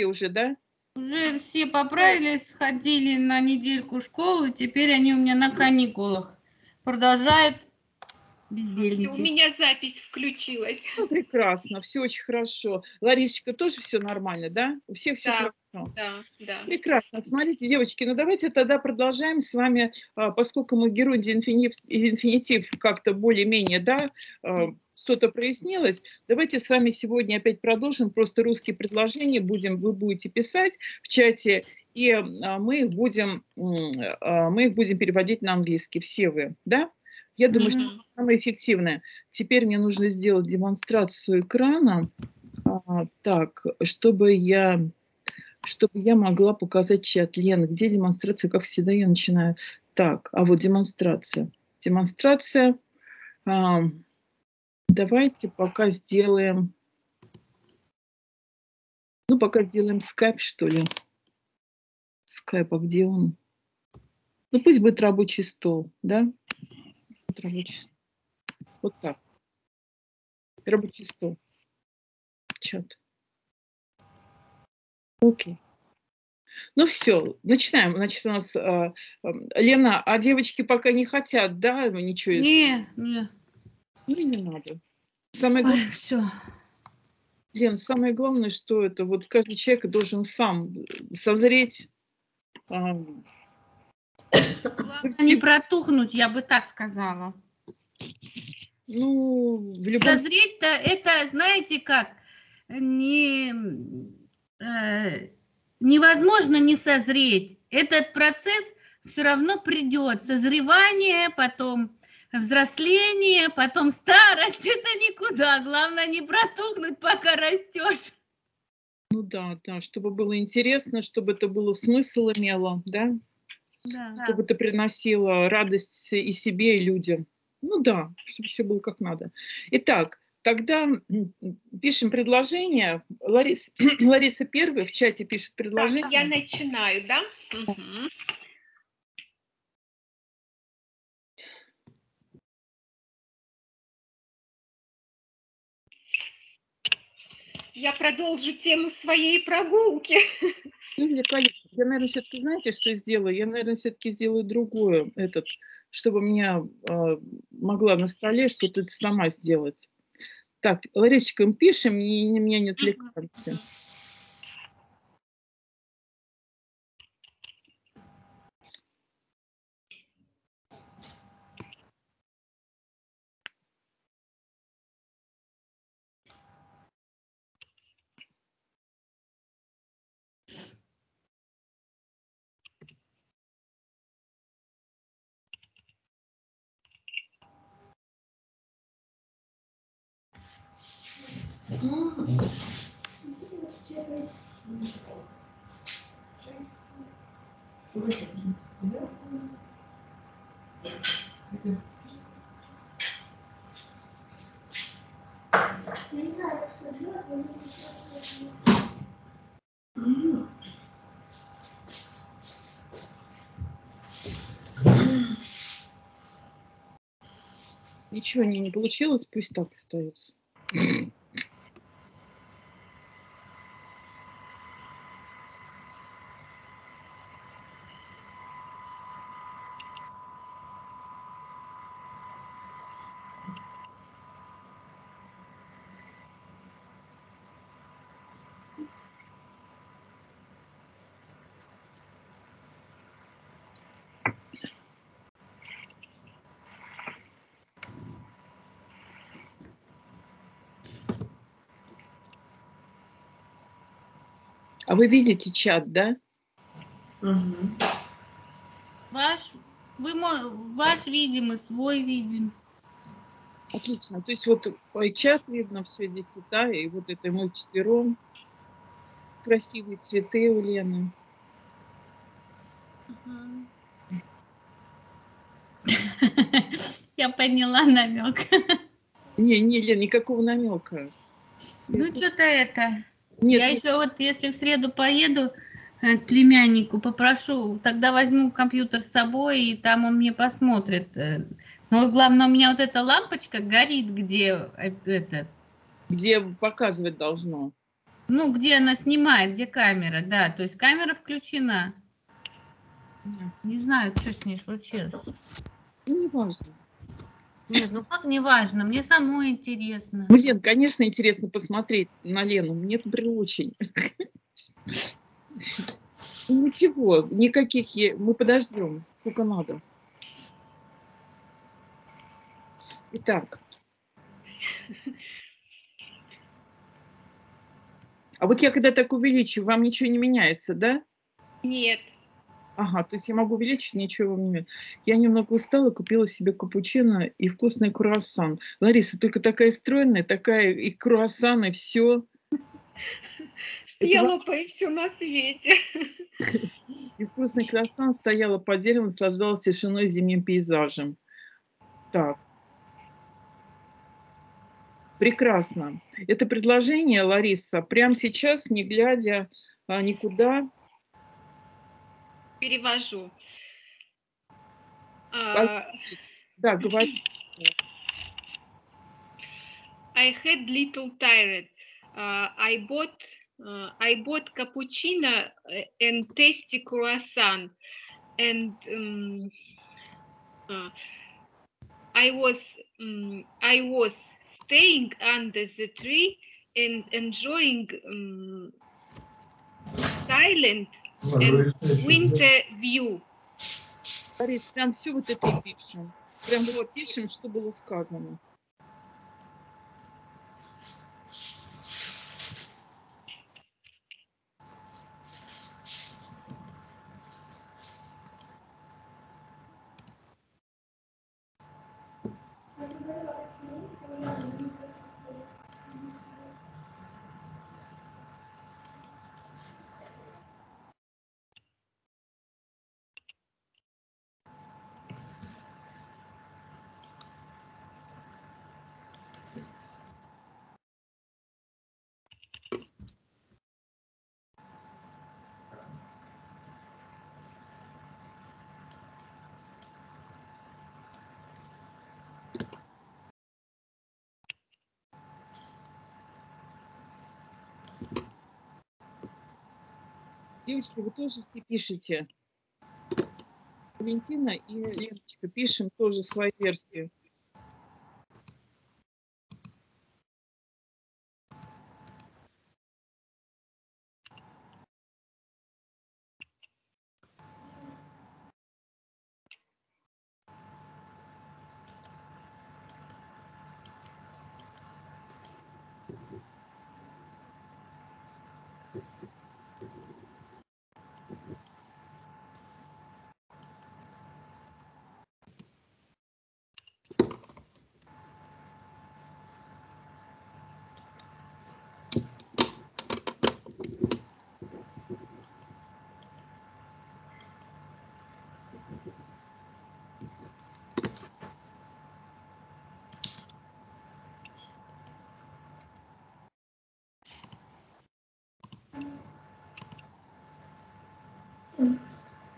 все уже, да? Уже все поправились, сходили на недельку в школу, теперь они у меня на каникулах. Продолжают бездельничать. У меня запись включилась. Ну, прекрасно, все очень хорошо. Ларисочка, тоже все нормально, да? У всех все Да. хорошо? Да, да. Прекрасно. Смотрите, девочки, ну давайте тогда продолжаем с вами, а, поскольку мы герундий инфинитив, инфинитив как-то более-менее, да, а, что-то прояснилось, давайте с вами сегодня опять продолжим, просто русские предложения будем, вы будете писать в чате, и а, мы их будем, мы их будем переводить на английский, все вы, да? Я думаю, что Мгм. самое эффективное. Теперь мне нужно сделать демонстрацию экрана, а, так, чтобы я чтобы я могла показать чат. Лена, где демонстрация? Как всегда я начинаю. Так, а вот демонстрация. Демонстрация. А, давайте пока сделаем... Ну, пока сделаем скайп, что ли. Скайп, а где он? Ну, пусть будет рабочий стол, да? Рабочий. Вот так. Рабочий стол. Чат. Окей. Ну все, начинаем. Значит, у нас ам, Лена, а девочки пока не хотят, да, ничего из- Не, не. Ну и не надо. Самое главное, Ой, все. Лен, самое главное, что это вот каждый человек должен сам э, созреть. а, Главное не протухнуть, я бы так сказала. ну, в любом Созреть-то это, знаете как, не, э, невозможно не созреть. Этот процесс все равно придет. Созревание, потом взросление, потом старость. Это никуда. Главное не протухнуть, пока растешь. Ну да, да, чтобы было интересно, чтобы это было смысл имело, да, Да. чтобы это приносило радость и себе, и людям. Ну да, чтобы все было как надо. Итак, тогда м, пишем предложение. Ларис, Лариса первая в чате пишет Так, предложение. я начинаю, да? Я продолжу тему своей прогулки. Ну, великолепно. Я, наверное, все-таки, знаете, что сделаю? Я, наверное, все-таки сделаю другое, этот, чтобы меня э, могла на столе что-то сама сделать. Так, Ларисочка, пишем, и меня не отвлекаемся. Ничего не, не получилось, пусть так остается. А вы видите чат, да? Ваш, вы мой, ваш видим и свой видим. Отлично. То есть вот ой, чат видно все здесь, и да, и вот это мы четвером. Красивые цветы у Лены. Я поняла намек. Не, не, Лен, никакого намека. Ну, что-то это. Нет, Я еще вот, если в среду поеду э, к племяннику, попрошу, тогда возьму компьютер с собой, и там он мне посмотрит. э. Но главное, у меня вот эта лампочка горит, где э, это. где показывать должно. Ну, где она снимает, где камера, да. То есть камера включена. Не знаю, что с ней случилось. Ну, не важно. Нет, ну как не важно, мне самой интересно. Ну, Лен, конечно, интересно посмотреть на Лену. Мне, например, очень. Ну, Ничего, никаких, мы подождем, сколько надо. Итак. А вот я когда так увеличу, вам ничего не меняется, да? Нет. Ага, то есть я могу увеличить, ничего вам не меняется. Я немного устала, купила себе капучино и вкусный круассан. Лариса, только такая стройная, такая и круассан, и все. Я лопаю все на свете. И вкусный круассан стояла под деревом, наслаждалась тишиной и зимним пейзажем. Так. Прекрасно. Это предложение, Лариса, прямо сейчас, не глядя а, никуда, Перевожу. А, да, говори. I had little tired. Uh, I bought uh, I bought cappuccino uh, and tasty croissant, and um, uh, I was um, I was staying under the tree and enjoying um, silent and winter view. Ларис, прям все вот это пишем. Прям вот пишем, что было сказано. Девочки, вы тоже все пишете. Валентина и Леночка пишем тоже свою версию.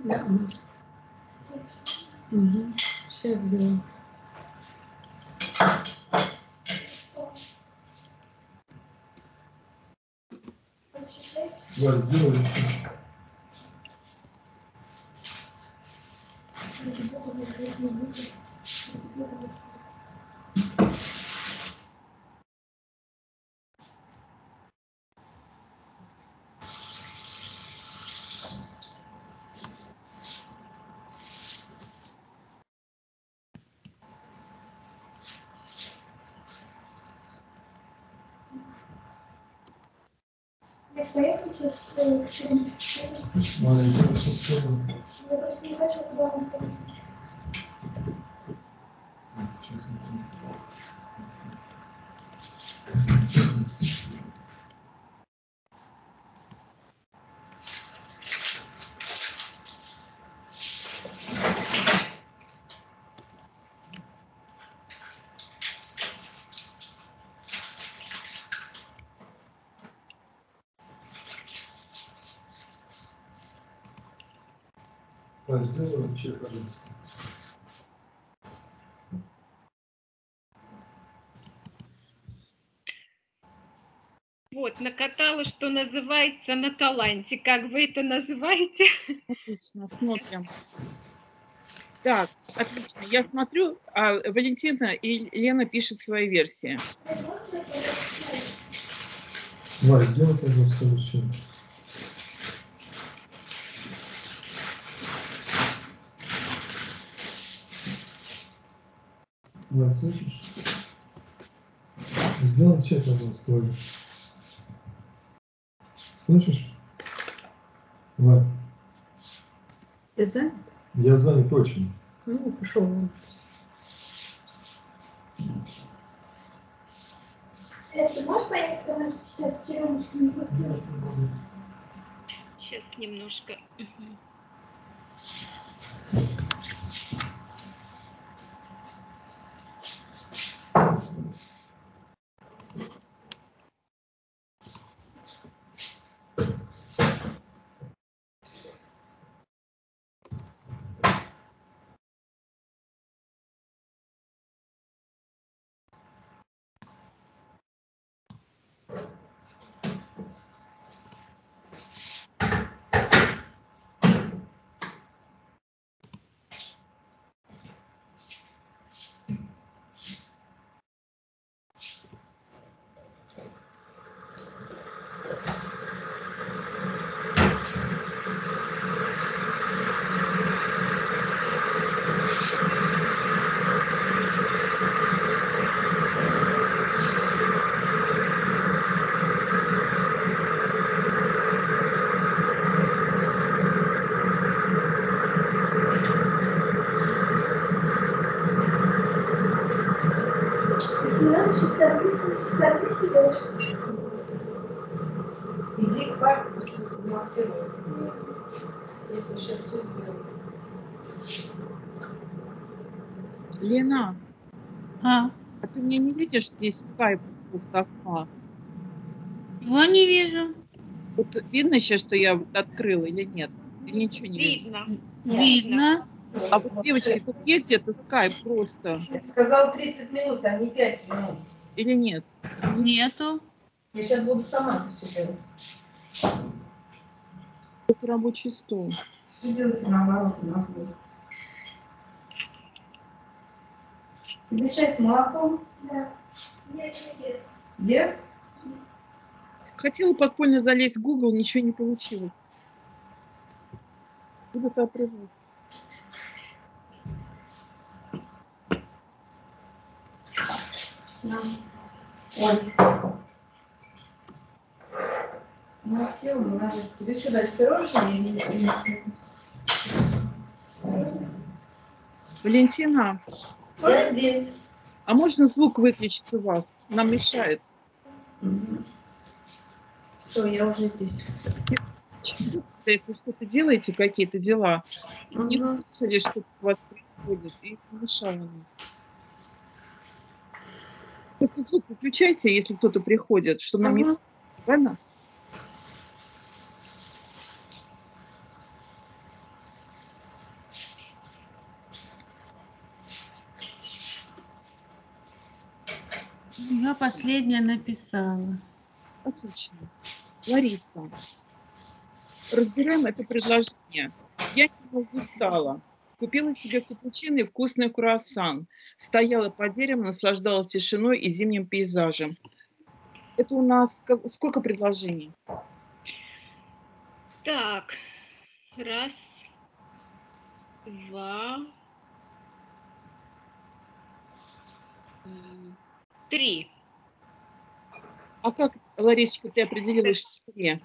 Да, может. Угу. Сейчас сделаем. Вась, сделай. Я поехал Маленький, что сказал. Я просто не хочу туда находиться. Вась, сделай чек, пожалуйста. Вот, накатала, что называется, на таланте. Как вы это называете? Отлично, смотрим. Так, отлично. Я смотрю, а Валентина и Лена пишут свои версии. Варя, сделай, пожалуйста, лучше. Варя, слышишь? Сделай чек, пожалуйста, Варя. Слышишь? Варя, Ты занят? я занят очень. Ну, пошел вон. Ты можешь поехать со мной сейчас в черемушку? Сейчас немножко. Не надо сейчас английский, ты английский делаешь? Иди к папе, пусть он тебя массирует. Я тебе сейчас все сделаю. Лена, А, а ты меня не видишь здесь скайп Мустафа? его не вижу. Вот видно сейчас, что я открыла или нет? Или ничего не видно? Видно. Видно. А вот, девочки, тут есть где-то скайп просто Я сказал 30 минут, а не 5 минут. или нет? Нету. Я сейчас буду сама все делать. Это рабочий стол. Все делайте наоборот у нас будет. Тебе чай с молоком? Да. Я еду. Без? Хотела подпольно залезть в Google, ничего не получилось. Буду-то отрывать. На. Ой. Массируй, надо. Тебе что дать, пирожное или нет? Валентина, Я здесь. а можно звук выключить у вас? Нам мешает. Все, я уже здесь. Если что-то делаете, какие-то дела, не Мгм. слышали, что у вас происходит, и мешало. Просто звук выключайте, если кто-то приходит, чтобы нам не... Мгм. Правильно? Я последняя написала. Отлично. Лариса, разбираем это предложение. Я немного устала. Купила себе капучино и вкусный круассан. Стояла под деревом, наслаждалась тишиной и зимним пейзажем. Это у нас как- сколько предложений? Так, раз, два, три. А как, Ларисочка, ты определила, что три?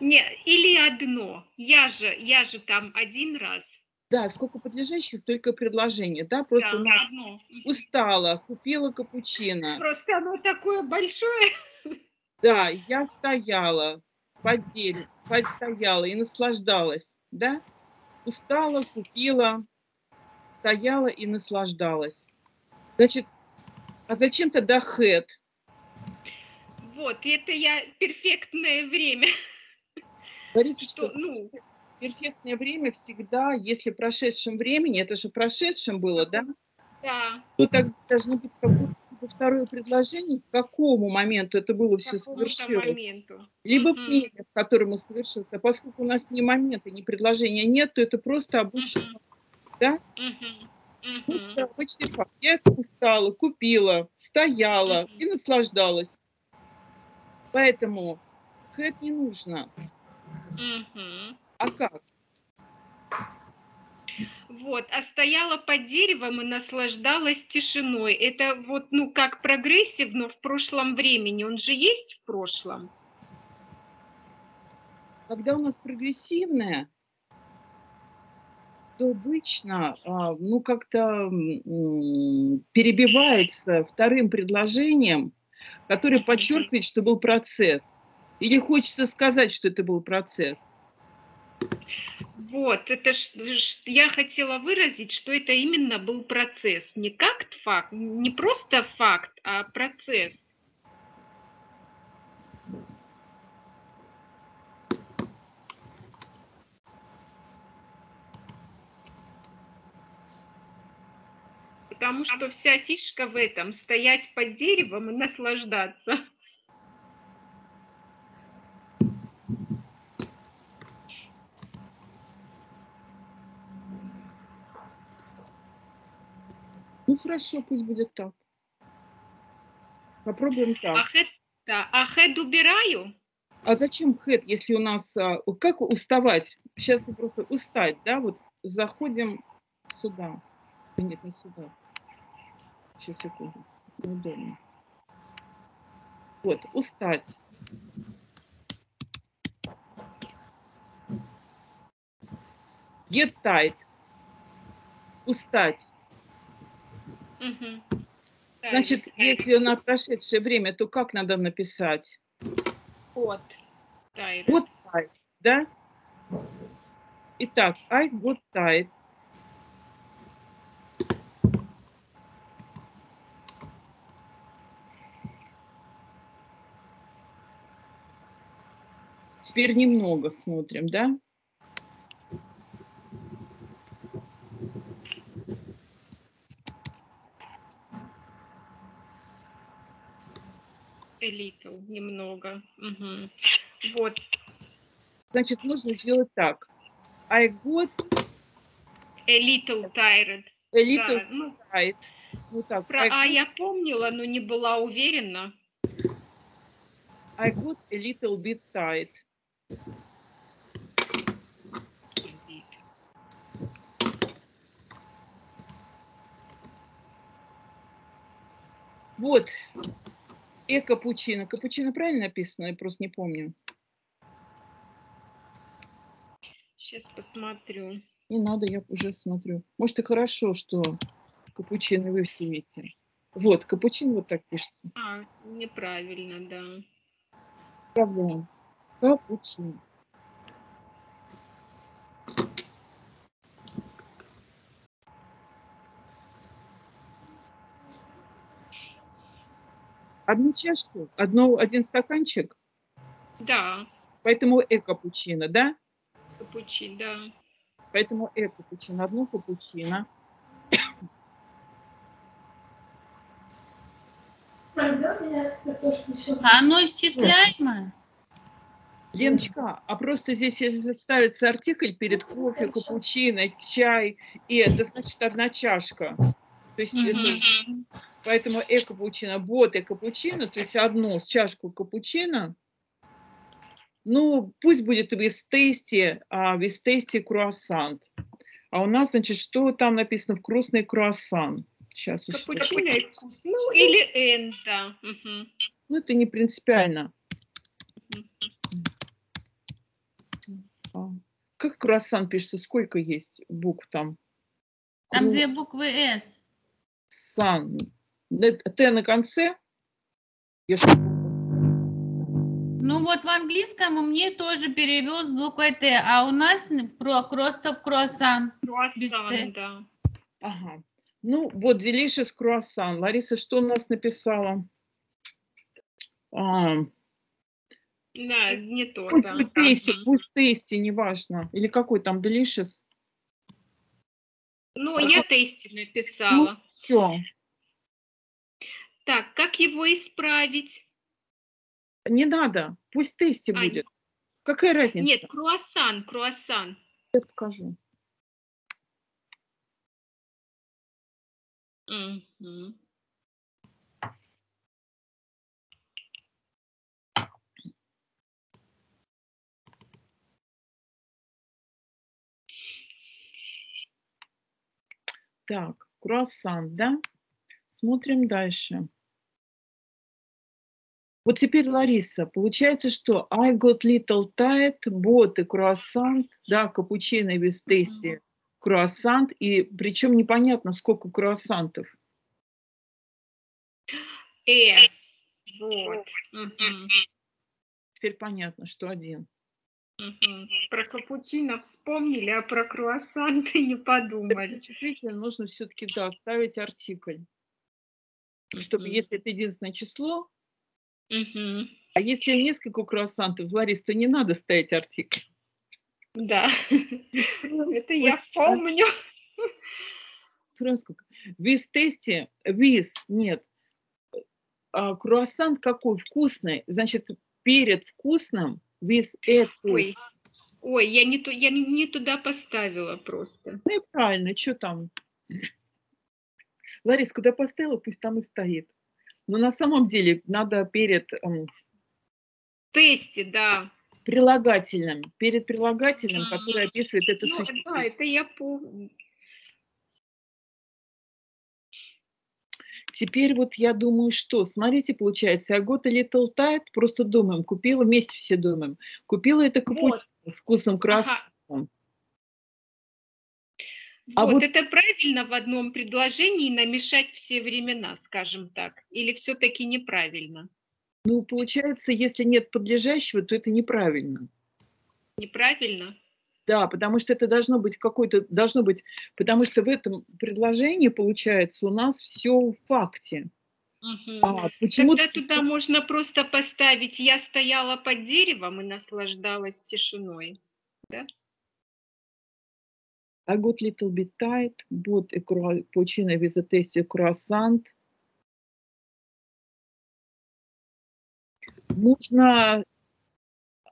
Не, или одно. Я же, я же там один раз. Да, сколько подлежащих, столько предложений. Да, просто Да, у нас одно. устала, купила капучино. Просто оно такое большое. Да, я стояла под деревом, стояла и наслаждалась, да? Устала, купила, стояла и наслаждалась. Значит, а зачем тогда head? Вот, это я перфектное время. Борисочка, Что, ну, перфектное время всегда, если в прошедшем времени, это же прошедшем было, да? да. То так должны быть как будто это второе предложение, к какому моменту это было все совершилось. моменту. Либо Мгм. время, в котором совершилось. А поскольку у нас ни момента, ни предложения нет, то это просто обычный, Мгм. да? Мгм. Обычный факт. Я устала, купила, стояла и наслаждалась. Поэтому had не нужно. А как? Вот, а стояла под деревом и наслаждалась тишиной. Это вот, ну, как progressive, но в прошлом времени. Он же есть в прошлом. Когда у нас прогрессивное, то обычно, а, ну, как-то перебивается вторым предложением, которое подчеркивает, что был процесс. Или хочется сказать, что это был процесс. Вот, это ж, ж- я хотела выразить, что это именно был процесс. Не как факт, не просто факт, а процесс. Потому что вся фишка в этом – стоять под деревом и наслаждаться. Ну, хорошо, пусть будет так. Попробуем А так. хэд, да, а хэд убираю? А зачем хэт, если у нас... а, Как уставать? Сейчас мы просто устать, да? Вот заходим сюда. А Нет, не сюда. Сейчас, секунду. Неудобно. Вот, устать. Get tight. Устать. Да, Значит, если на прошедшее время, то как надо написать? От. Вот tight, да? Итак, I got tight. Теперь немного смотрим, да? Little, немного. Мгм. Вот. Значит, нужно сделать так. I got A little tired. a little Да, ну, tight. Ну так, про I А got, я помнила, но не была уверена. I got a little bit tight. Вот. И капучино. Капучино правильно написано? Я просто не помню. Сейчас посмотрю. Не надо, я уже смотрю. Может, и хорошо, что капучино вы все видите. Вот, капучино вот так пишется. А, неправильно, да. Правда. Капучино. Одну чашку, одно, один стаканчик, Да, поэтому э капучино, да? капучи, да. Поэтому э капучино, одно капучино. А оно исчисляемо? Леночка, а просто здесь если ставится артикль перед кофе, капучино, чай, и это значит одна чашка. То есть это- поэтому э капучино, бот и капучино, то есть одну с чашку капучино. Ну, пусть будет в тесте, а в тесте круассан. А у нас, значит, что там написано? Вкусный круассан. Сейчас. Капучино. Ну, или Н, да. Мгм. Ну, это не принципиально. Как круассан пишется? Сколько есть букв там? Там Кру- две буквы «С». Сан. Д- Т на конце? Я ж- Ну вот в английском у мне тоже перевел с буквой Т, а у нас про просто круассан. Без Т. Круассан, да. Ага. Ну, вот delicious круассан. Лариса, что у нас написала? А, Да, не то, пусть да. Мгм. пусть тесте, неважно. Или какой там delicious. Ну, я тесте написала. Все. Так, как его исправить? Не надо, пусть в тесте А, будет. Какая разница? Нет, круассан, круассан. я скажу. Мгм. Так, круассан, да? Смотрим дальше. Вот теперь Лариса, получается, что I got little tired, bought и круассан, да, капучино без тести, круассан, и причем непонятно, сколько круассантов. Э, вот. Теперь понятно, что один. Мгм. Про капучино вспомнили, а про круассанты не подумали. Действительно, нужно все-таки, да, ставить артикль. Чтобы, Мгм. если это единственное число, Мгм. а если несколько круассантов, Ларис, то не надо ставить артикль. Да, это я помню. Виз тесте, виз, нет. А, круассан какой? Вкусный. Значит, перед вкусным, виз это. Ой, ой, я не, я не, не туда поставила просто. Ну и правильно, что там? Ларис, куда поставила, пусть там и стоит. Но на самом деле надо перед м, В тесте, да. прилагательным, перед прилагательным, Мгм. который описывает это Ну, существо. да, это я помню. Теперь вот я думаю, что, смотрите, получается, a little tired, просто думаем, купила, вместе все думаем, купила это капучино с вкусом красным. Ага. А вот, вот- это правильно в одном предложении намешать все времена, скажем так, или все-таки неправильно? Ну, получается, если нет подлежащего, то это неправильно. Неправильно? Да, потому что это должно быть какой-то, должно быть, потому что в этом предложении, получается, у нас все в факте. Мгм. А почему Тогда туда можно просто поставить «я стояла под деревом и наслаждалась тишиной». I got little bit tired, bought a cappuccino with a tasty croissant. Можно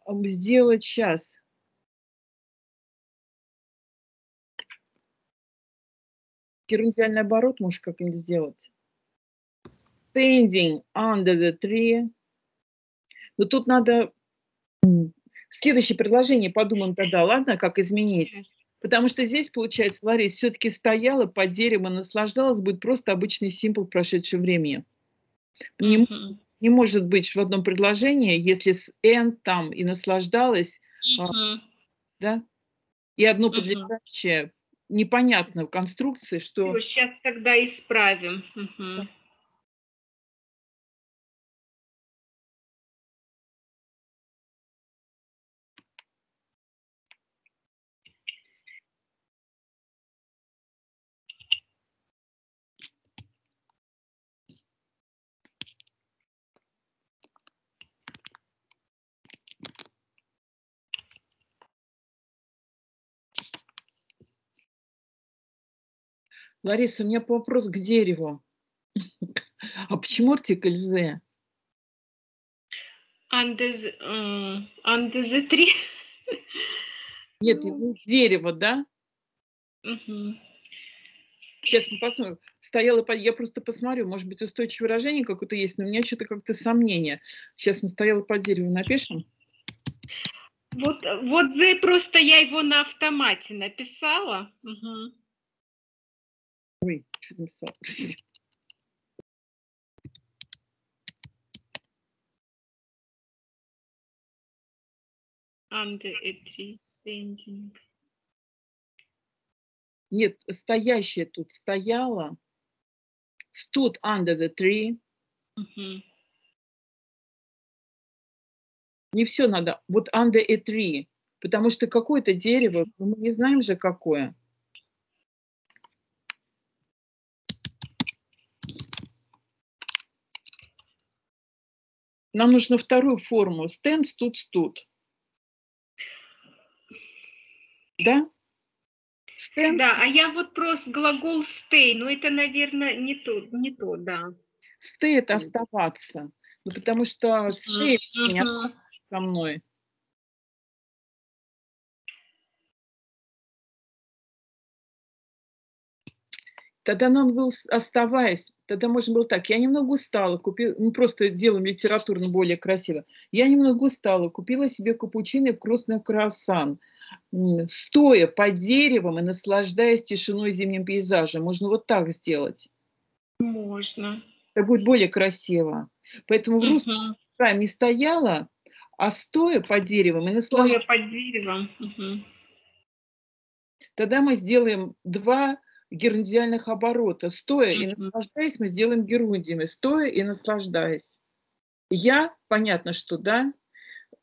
сделать сейчас. Герундиальный оборот можешь как-нибудь сделать. Standing under the tree. Но тут надо следующее предложение подумаем тогда, ладно, как изменить. Потому что здесь, получается, Ларис все-таки стояла под деревом и наслаждалась, будет просто обычный символ в прошедшем времени. Не, Мгм. не может быть в одном предложении, если с «and» там и наслаждалась, а, Мгм. да, и одно Мгм. подлежащее, непонятно в конструкции, что... сейчас тогда исправим. Мгм. Лариса, у меня вопрос к дереву. А почему артикль «the»? Under the, tree. Нет, Ну. ну, дерево, да? Мгм. Сейчас мы посмотрим. Стояла, я просто посмотрю, может быть, устойчивое выражение какое-то есть, но у меня что-то как-то сомнение. Сейчас мы стояла под деревом, напишем. Вот, вот просто я его на автомате написала. Мгм. Ой, что там написала? Under a tree standing. Нет, стоящая тут стояла. Stood under the tree. Мгм. Не все надо. Вот under a tree. Потому что какое-то дерево, ну, мы не знаем же какое. Нам нужно вторую форму. Stand, stood, stood. Да? Stand. Да, а я вот просто глагол stay, но это, наверное, не то, не то, да. стоит оставаться. Ну, потому что меня Мгм. со мной. Тогда нам был, оставаясь, тогда можно было так, я немного устала, купила, ну просто делаем литературно более красиво. Я немного устала, купила себе капучино и вкусный круассан, стоя под деревом и наслаждаясь тишиной зимним пейзажем. Можно вот так сделать. Можно. Это будет более красиво. Поэтому в русском праве не стояла, а стоя под деревом и наслаждаясь. Стоя под деревом. Мгм. Тогда мы сделаем два герундиальных оборота. Стоя и наслаждаясь, мы сделаем герундиями. Стоя и наслаждаясь. Я, понятно, что да,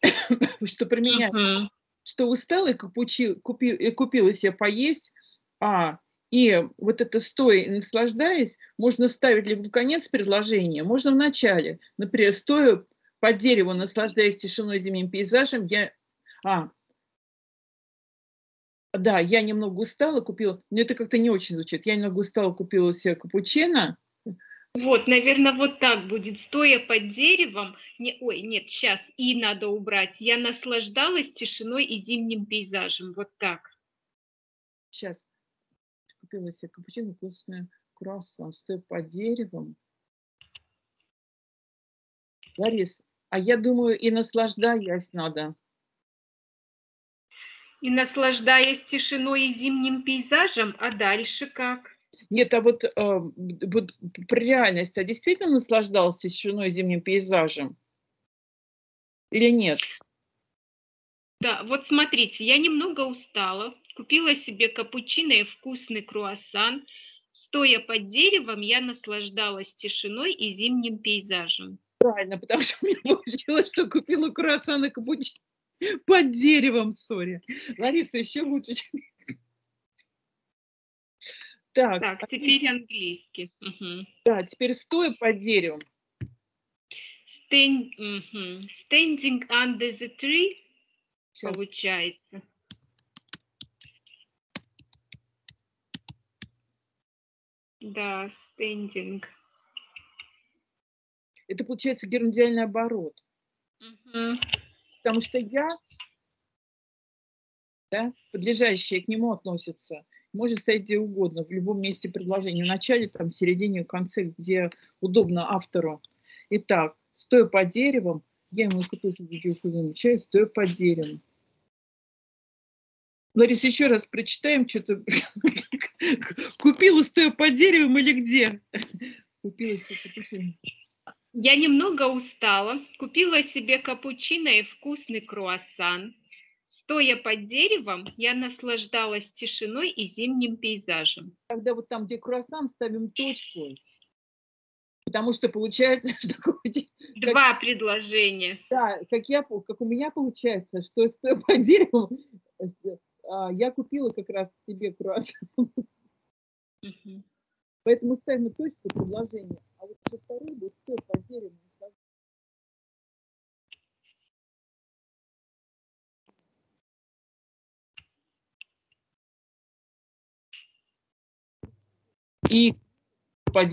что применяю, Мгм. что устала и, купучи, купи, и купила себе поесть, а, и вот это стоя и наслаждаясь, можно ставить либо в конец предложения, можно в начале. Например, стоя под деревом, наслаждаясь тишиной зимним пейзажем, я... А, да, я немного устала, купила, но это как-то не очень звучит. Я немного устала, купила себе капучино. Вот, наверное, вот так будет. Стоя под деревом. Не, ой, нет, сейчас и надо убрать. Я наслаждалась тишиной и зимним пейзажем. Вот так. Сейчас. Купила себе капучино, вкусное круассан, стоя под деревом. Ларис, а я думаю, и наслаждаясь надо. И наслаждаясь тишиной и зимним пейзажем, а дальше как? Нет, а вот, э, вот реальность, а действительно наслаждалась тишиной и зимним пейзажем? Или нет? Да, вот смотрите, я немного устала, купила себе капучино и вкусный круассан. Стоя под деревом, я наслаждалась тишиной и зимним пейзажем. Правильно, потому что меня получилось, что купила круассан и капучино под деревом, сори. Лариса, еще лучше, чем... Так, Так, теперь английский. Мгм. да, теперь стоя под деревом. Stan- мгм. Standing under the tree Сейчас. получается. Да, standing. Это получается герундиальный оборот. Мгм. Потому что я, да, подлежащее к нему относится, может стоять где угодно, в любом месте предложения, в начале, там, в середине, в конце, где удобно автору. Итак, стоя под деревом, я ему купил вкусный чай, стоя под деревом. Лариса, еще раз прочитаем, что-то купила, стоя под деревом или где? Купила себе капучино. Я немного устала, купила себе капучино и вкусный круассан. Стоя под деревом, я наслаждалась тишиной и зимним пейзажем. когда вот там, где круассан, ставим точку. Потому что получается, что Два предложения. да, как, я, как у меня получается, что стоя под деревом, а, я купила как раз себе круассан. Мгм. Поэтому ставим точку предложения. Будет стоя под деревом. И под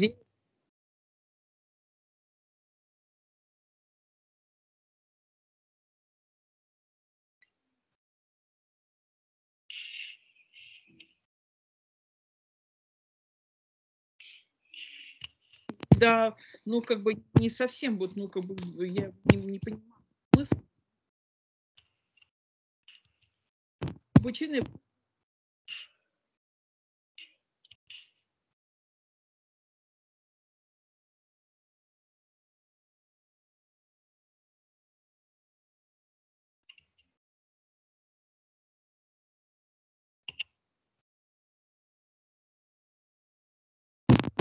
деревом. Да, ну как бы не совсем вот, ну как бы я не, не понимаю смысл. Капучино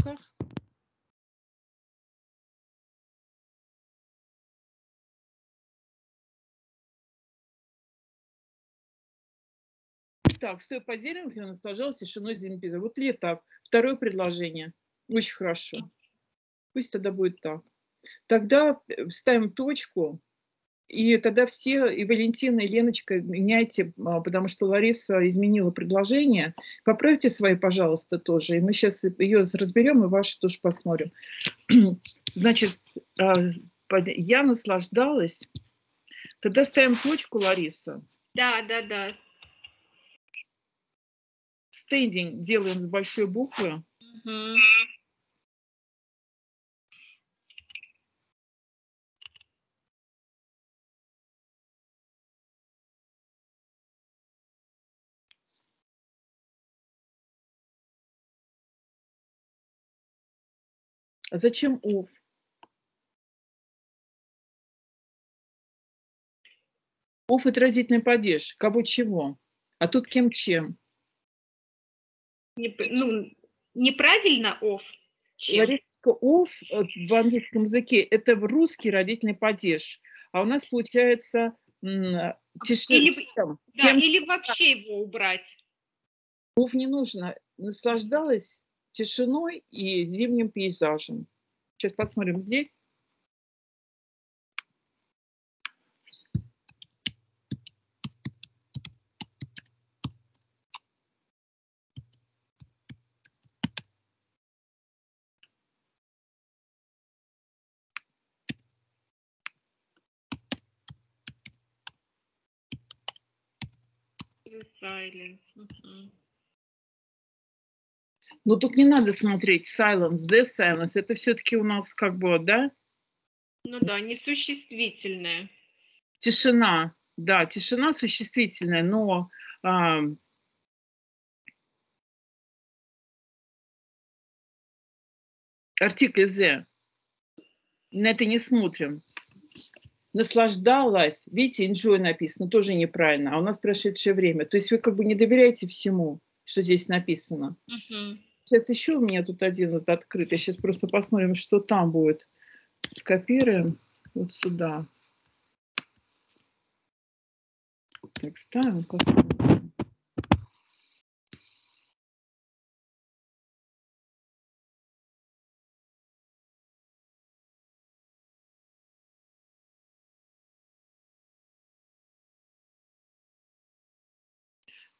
как? Так, стоя под деревом, я наслаждалась тишиной пейзажа. Вот ли так? Второе предложение. Очень хорошо. Пусть тогда будет так. Тогда э, ставим точку И тогда все, и Валентина, и Леночка, меняйте, а, потому что Лариса изменила предложение. Поправьте свои, пожалуйста, тоже. И мы сейчас ее разберем, и ваши тоже посмотрим. Значит, а, я наслаждалась. Тогда ставим точку, Лариса. Да, да, да. Стендинг делаем с большой буквы. Зачем off? Off – это родительный падеж. Кого чего? А тут кем чем? Не- ну, неправильно off. Чем? Off э, в английском языке – это в русский родительный падеж. А у нас получается м, тишина. Или- Чем? Да, Чем или вообще его убрать. off не нужно. Наслаждалась тишиной и зимним пейзажем. Сейчас посмотрим здесь. Silence. Мгм. Но тут не надо смотреть silence, the silence. Это все-таки у нас как бы, да, Ну да, несуществительное. тишина. Да, тишина существительная, но а, артикль the. На это не смотрим. Наслаждалась. Видите, enjoy написано, тоже неправильно. А у нас прошедшее время. То есть вы как бы не доверяете всему, что здесь написано. Мгм. Сейчас еще у меня тут один вот открытый. Сейчас просто посмотрим, что там будет. Скопируем вот сюда. Так, ставим. посмотрим.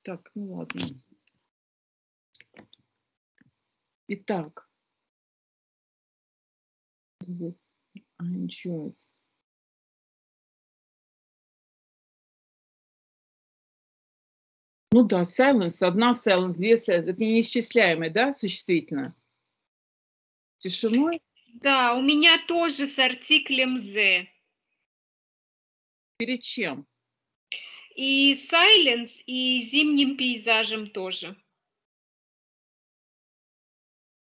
Так, ну ладно. Итак. I enjoyed. Ну да, silence, одна silence, две silence. Это неисчисляемое, да, существительно? Тишиной Да, у меня тоже с артиклем the. перед чем? И silence, и зимним пейзажем тоже.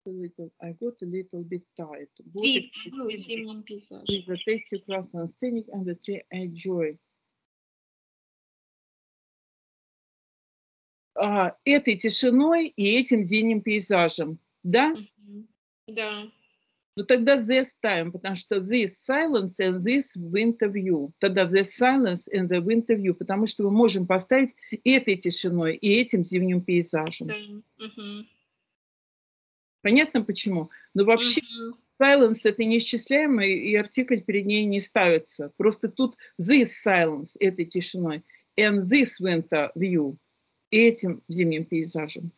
Little- I got a little bit tired. Вид, ну, is зимним пейзажем. is the tasty croissant scenic and the tree enjoy. А, этой тишиной и этим зимним пейзажем, да? Да. Ну тогда this ставим, потому что this silence and this winter view. Тогда the silence and the winter view, потому что мы можем поставить этой тишиной и этим зимним пейзажем. да. Мгм. Понятно почему? Но вообще Мгм. silence это неисчисляемое, и артикль перед ней не ставится. Просто тут this silence этой тишиной and this winter view и этим зимним пейзажем.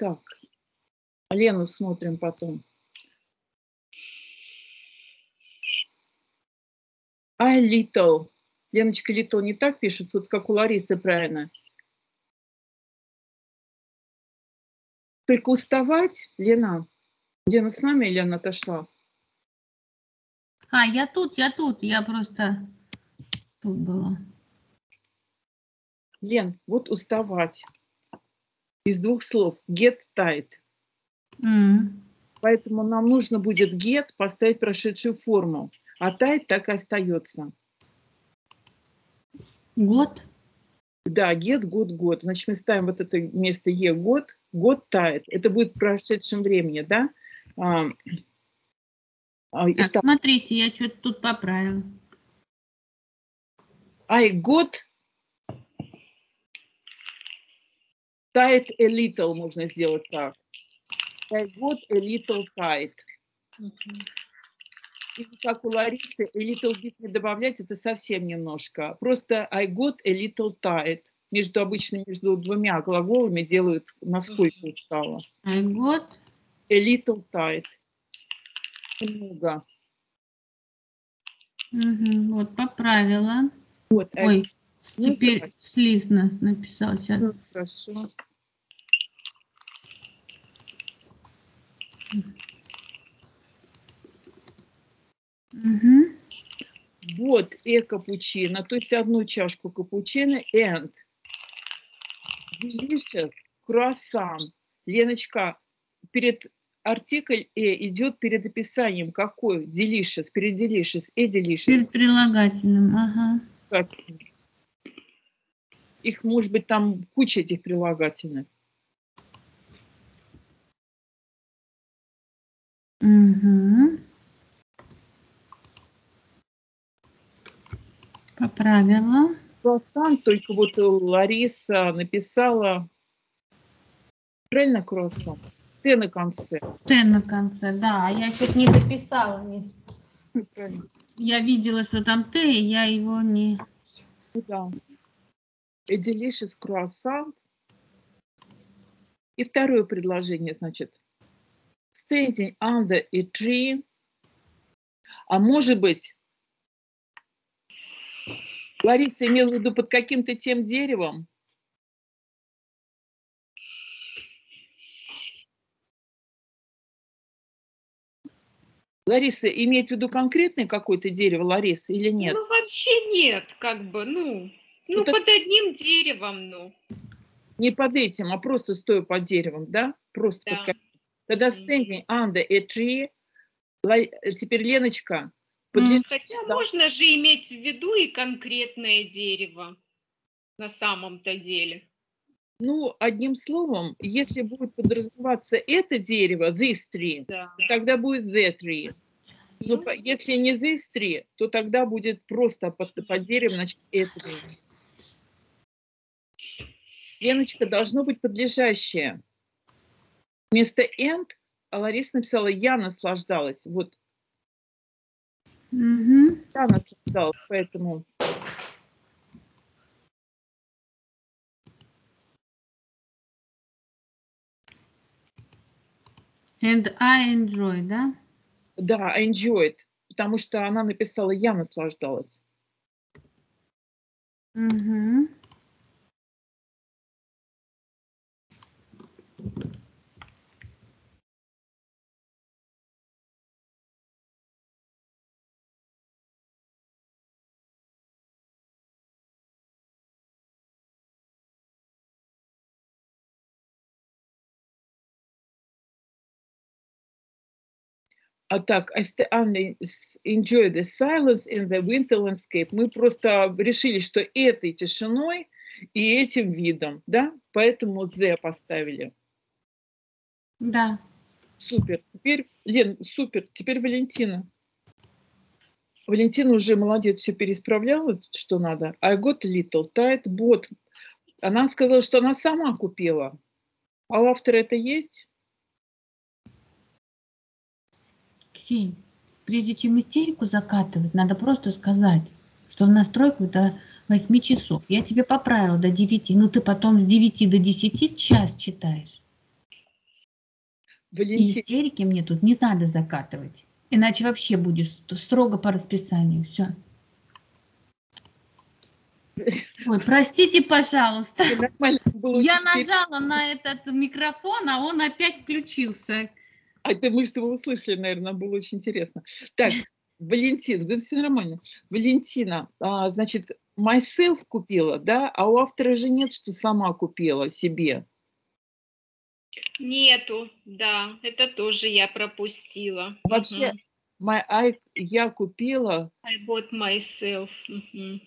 Так, Лену смотрим потом. I little. Леночка, little не так пишется, вот как у Ларисы правильно. Только уставать, Лена. Лена с нами или она отошла? А, я тут, я тут, я просто тут была. Лен, вот уставать. Из двух слов. Get tight. М. Поэтому нам нужно будет get поставить прошедшую форму. А tight так и остается. Год? Да, get, good, год. Значит, мы ставим вот это место е год, год тает. Это будет в прошедшем времени, да? А, а, Так, итак, смотрите, я что-то тут поправила. I got Tight a little можно сделать так. I got a little tight. Мгм. Или как у Ларисы, a little bit не добавлять, это совсем немножко. Просто I got a little tight. Между обычно между двумя глаголами делают насколько Мгм. устала. I got. A little tight. Немного. Мгм, Вот, поправила. Вот, I Ой, Ну, теперь давай. слиз нас написал сейчас. Ну, Хорошо. Мгм. Вот э капучино, то есть одну чашку капучино and delicious круассан. Леночка, перед артикль э идет перед описанием какой? Delicious, перед delicious, э delicious. Перед прилагательным, ага. Как? Их может быть там куча этих прилагательных. Мгм. Поправила. Круассан, только вот Лариса написала правильно круассан? Т на конце. Т на конце, да. а Я чуть не дописала. не- Правильно. Я видела, что там Т, и я его не... Ну Да. A delicious croissant. И второе предложение, значит, standing under a tree. А может быть, Лариса имела в виду под каким-то тем деревом? Лариса имеет в виду конкретное какое-то дерево, Лариса, или нет? Ну, вообще нет, как бы, ну, ну, Это- под одним деревом, ну. Не под этим, а просто стоя под деревом, да? Просто под Да. ка- Тогда standing under a tree. Э, Теперь Леночка, подлежит Хотя Да. можно же иметь в виду и конкретное дерево на самом-то деле. Ну, одним словом, если будет подразумеваться это дерево, this tree, Да. тогда будет the tree. Но по- если не this tree, то тогда будет просто под, под деревом, значит, это tree. Леночка, должно быть подлежащее. Вместо and а Лариса написала «я наслаждалась». Вот Мгм. я наслаждалась, поэтому And I enjoy, да? да, I enjoyed, потому что она написала «я наслаждалась». Мгм. А так, enjoy the silence in the winter landscape. Мы просто решили, что этой тишиной и этим видом, да? Поэтому the поставили. Да. Супер. Теперь, Лен, супер. Теперь Валентина. Валентина уже молодец, все переисправляла, что надо. I got little tight, but. Она сказала, что она сама купила. А у автора это есть? Ксень, прежде чем истерику закатывать, надо просто сказать, что в настройку до 8 часов. Я тебе поправила до 9, ну ты потом с 9 до 10 час читаешь. И Валентина. истерики мне тут не надо закатывать. Иначе вообще будешь ст- строго по расписанию. Все. Ой, простите, пожалуйста. Я нажала на этот микрофон, а он опять включился. А это мы что вы услышали, наверное, было очень интересно. Так, Валентин, да все нормально. Валентина, а, значит, myself купила, да, а у автора же нет, что сама купила себе. Нету, да, это тоже я пропустила. Вообще, my, I, я купила, I bought myself. Мгм.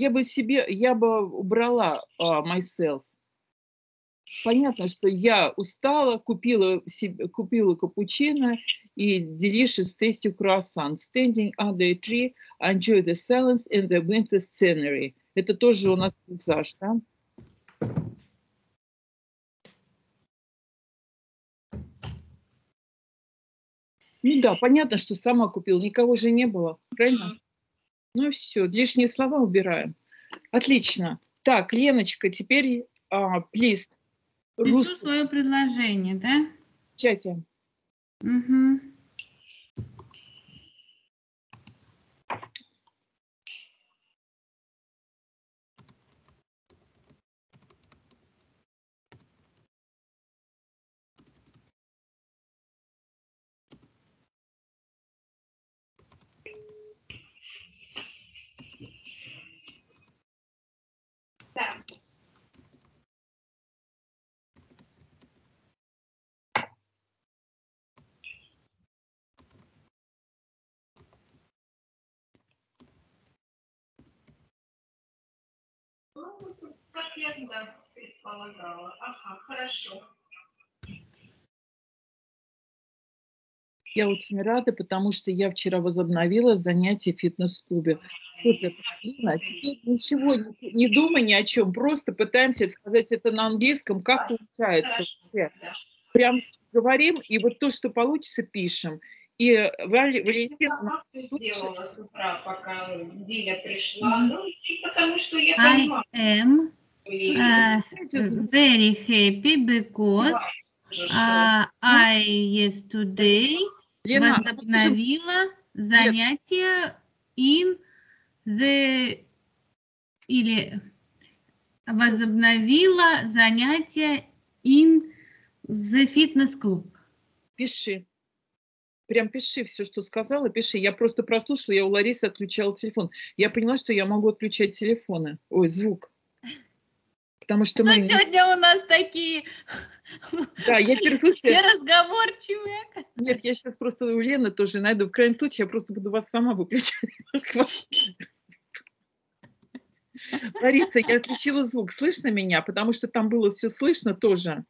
Я бы себе, я бы убрала а, myself. понятно, что я устала, купила, себе, купила капучино и delicious tasty croissant. Standing under a tree, enjoy the silence and the winter scenery. Это тоже у нас пейзаж, да? Ну да, понятно, что сама купила, никого же не было, правильно? Ну и все, лишние слова убираем. Отлично. Так, Леночка, теперь, uh, please, Пишу русский свое предложение, да? в чате. Угу. Хорошо. Я очень рада, потому что я вчера возобновила занятия в фитнес-клубе. Супер. Лина, теперь ничего не, думай ни о чем, просто пытаемся сказать это на английском, как получается. Прям говорим, и вот то, что получится, пишем. И Валь- Валентина, сделала с утра, пока Диля пришла. Ну, потому что я I понимаю, am что uh, звук very happy because uh, I yesterday Лена, возобновила занятия in the или возобновила занятия in the fitness club. пиши. Прям пиши все, что сказала, пиши. Я просто прослушала, я у Ларисы отключала телефон. Я поняла, что я могу отключать телефоны. Ой, звук. Потому что Ну, мы... сегодня у нас такие Да, я слушайте, все разговорчивые. Нет, я сейчас просто у Лены тоже найду. В крайнем случае, я просто буду вас сама выключать. Лариса, я отключила звук. Слышно меня? Потому что там было все слышно тоже.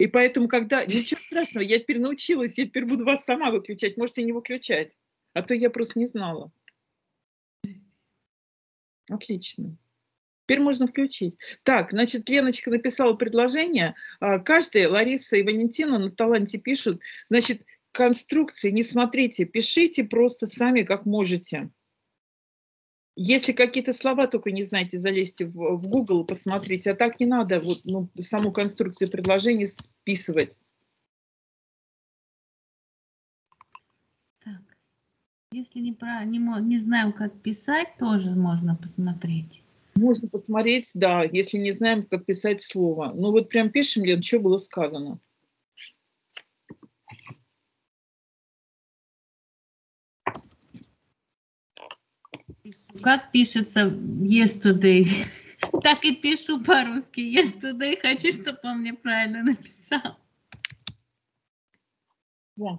И поэтому, когда... Ничего страшного, я теперь научилась, я теперь буду вас сама выключать. Можете не выключать. А то я просто не знала. Отлично. Теперь можно включить. Так, значит, Леночка написала предложение. А, Каждая, Лариса и Валентина на таланте пишут. Значит, конструкции не смотрите, пишите просто сами, как можете. Если какие-то слова только не знаете, залезьте в, в Google, посмотрите. А так не надо вот, ну, саму конструкцию предложений списывать. Если не, про, не, не знаем, как писать, тоже можно посмотреть. Можно посмотреть, да, если не знаем, как писать слово. Ну вот прям пишем, Лен, что было сказано. Как пишется yesterday? Так и пишу по-русски. Yesterday хочу, чтобы он мне правильно написал. Да.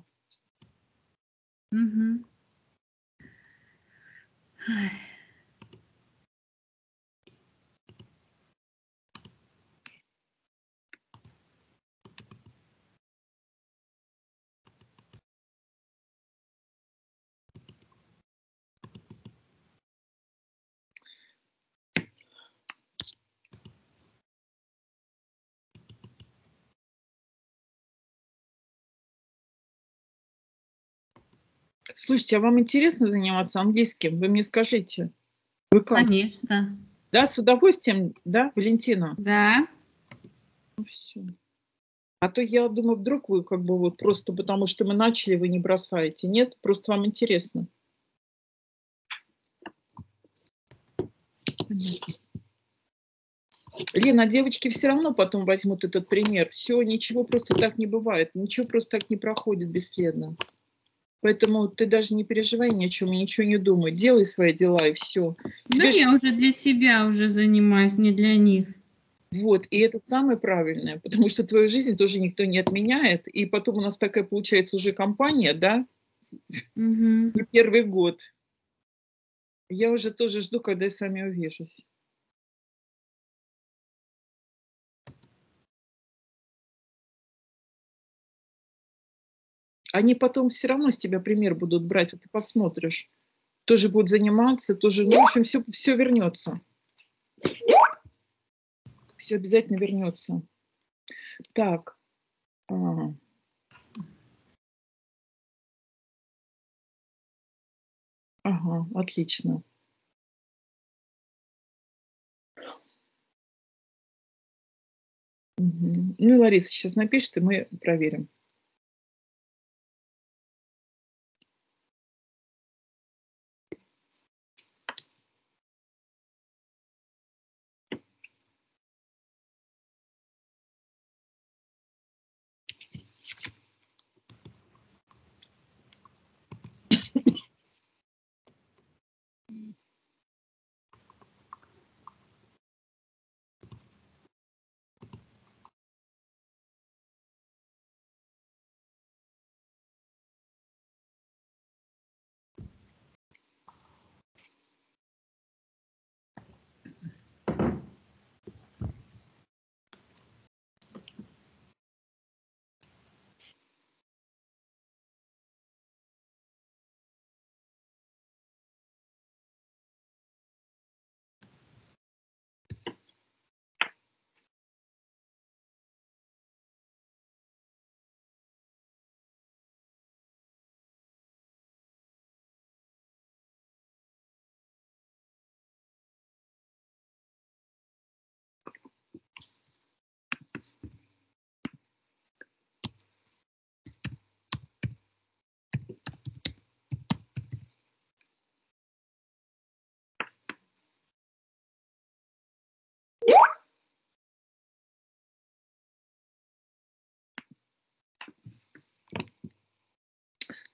Мгм. Слушайте, а вам интересно заниматься английским? Вы мне скажите. Вы как? Конечно. Да, с удовольствием, да, Валентина? Да. Ну, всё. А то я думаю, вдруг вы как бы вот просто потому, что мы начали, вы не бросаете. Нет, просто вам интересно. Понятно. Лена, девочки все равно потом возьмут этот пример. Все, ничего просто так не бывает. Ничего просто так не проходит бесследно. Поэтому ты даже не переживай ни о чем ничего не думай. Делай свои дела и все. Ну, я уже для себя уже занимаюсь, не для них. Вот, и это самое правильное, потому что твою жизнь тоже никто не отменяет. И потом у нас такая получается уже компания, да, не первый год. Я уже тоже жду, когда я с вами увижусь. Они потом все равно с тебя пример будут брать, вот ты посмотришь. Тоже будут заниматься, тоже, ну, в общем, все, все вернется. Все обязательно вернется. Так. А. Ага, отлично. Мгм. Ну Лариса сейчас напишет, и мы проверим.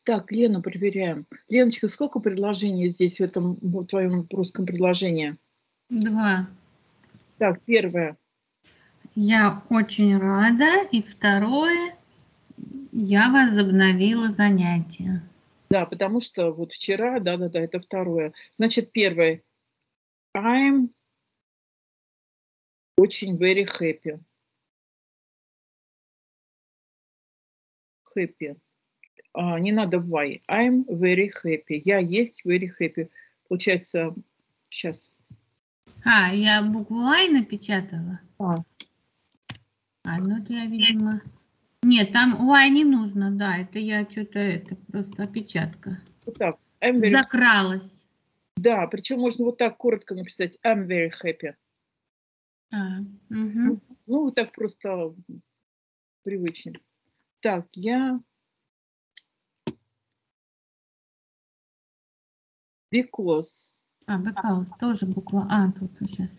Так, Лену проверяем. Леночка, сколько предложений здесь в этом в твоем русском предложении? Два. Так, первое. Я очень рада. И второе, я возобновила занятия. Да, потому что вот вчера, да-да-да, это второе. Значит, первое. I'm очень very happy. Happy. А, не надо why. I'm very happy. Я есть very happy. Получается, сейчас. А, я букву I напечатала? А. А, ну это я, видимо... Нет, там Y не нужно, да, это я что-то, это просто опечатка. Вот так. I'm very... Закралась. Да, причем можно вот так коротко написать I'm very happy. А, угу. Ну, вот так просто привычнее. Так, я Because. А, because, тоже буква А тут сейчас.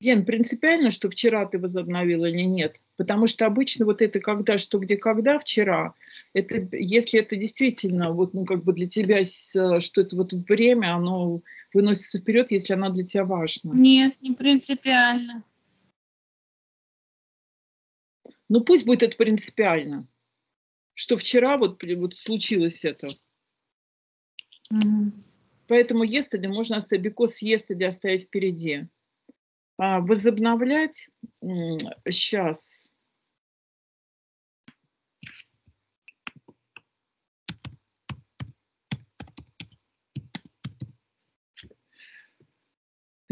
Лен, принципиально, что вчера ты возобновила или нет? Потому что обычно вот это когда, что, где, когда, вчера, это, если это действительно вот, ну, как бы для тебя, э, что это вот время, оно выносится вперед, если оно для тебя важно. Нет, не принципиально. Ну пусть будет это принципиально, что вчера вот, вот случилось это. Угу. Поэтому yesterday можно оставить, because yesterday оставить впереди. А, возобновлять сейчас.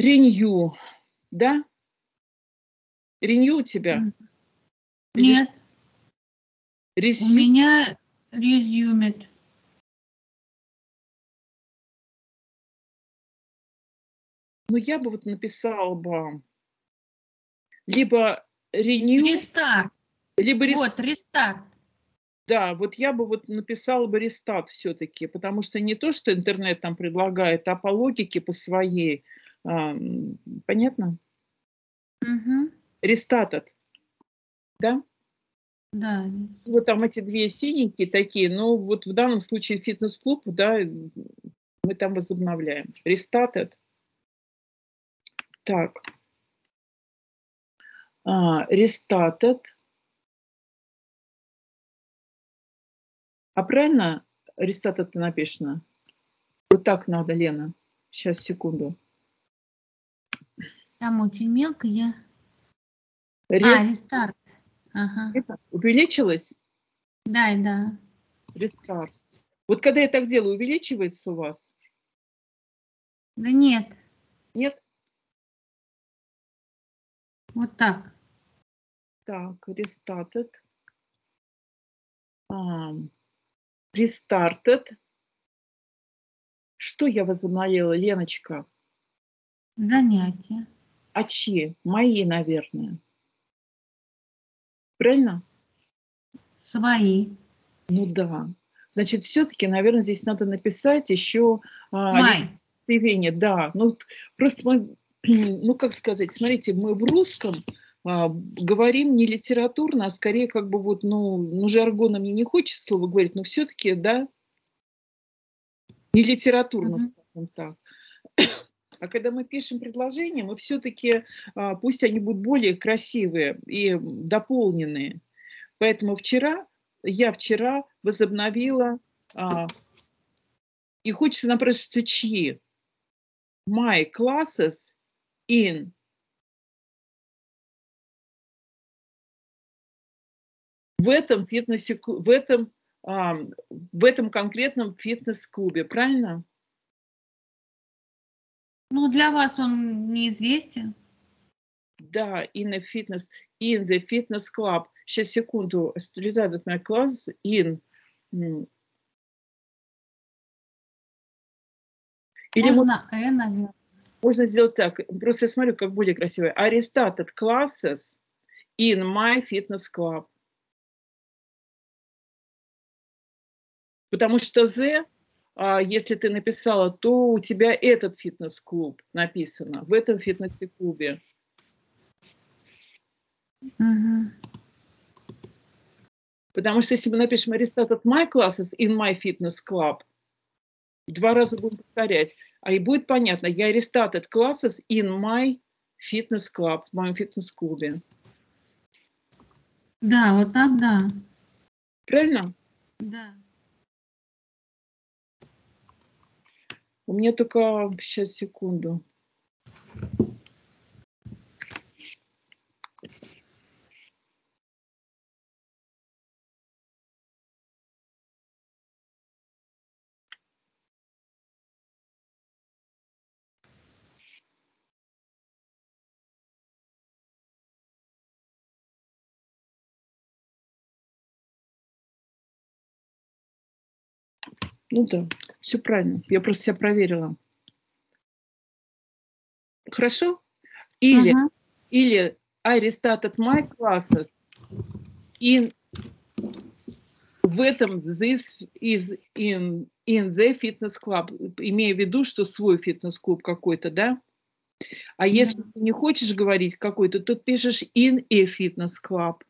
Renew, да? Renew у тебя? Нет. Resume? У меня resumed. Ну, я бы вот написала бы либо renew, Рестарт. либо рес- Вот, рестарт. Да, вот я бы вот написала бы рестарт все-таки, потому что не то, что интернет там предлагает, а по логике, по своей. Понятно? Угу. Рестартат. Да? Да. Вот там эти две синенькие такие, но вот в данном случае фитнес-клуб, да, мы там возобновляем. Рестартат. Так. А. А правильно рестартат написано? Вот так надо, Лена. Сейчас, секунду. Там очень мелко я... А, Рез... рестарт. Ага. это увеличилось? Да, да. Рестарт. Вот когда я так делаю, увеличивается у вас? Да нет, Нет? вот так. Так, restarted. Ам, Restarted. Что я возобновила, Леночка? Занятие. А чьи? Мои, наверное. Правильно? Свои. Ну да. Значит, все-таки, наверное, здесь надо написать еще а, Май. Евгения, да. Ну, просто мы, ну, как сказать, смотрите, мы в русском а, говорим не литературно, а скорее как бы вот, ну, ну жаргона мне не хочется слово говорить, но все-таки, да, не литературно, Мгм. скажем так. А когда мы пишем предложения, мы все-таки, пусть они будут более красивые и дополненные. Поэтому вчера, я вчера возобновила, а, и хочется напрашиваться чьи? My classes in в этом фитнесе, в этом, а, в этом конкретном фитнес-клубе, правильно? Ну, для вас он неизвестен. Да, in a fitness, in the fitness club. Сейчас, секунду, стилизация my class in. Или мо- Можно «э», наверное. можно сделать так, просто я смотрю, как более красиво. I restarted classes in my fitness club. Потому что the, если ты написала, то у тебя этот фитнес-клуб написано, в этом фитнес-клубе. Мгм. Потому что если мы напишем I restarted my classes in my fitness club, два раза будем повторять, а и будет понятно, я restarted classes in my fitness club, в моем фитнес-клубе. Да, вот так, да. Правильно? Да. У меня только... Сейчас, секунду. Ну да, все правильно. Я просто себя проверила. Хорошо? Или, Ага. или I restarted my classes in в этом this is in, in the fitness club, имея в виду, что свой фитнес-клуб какой-то, да? А если ты не хочешь говорить какой-то, то пишешь in a fitness club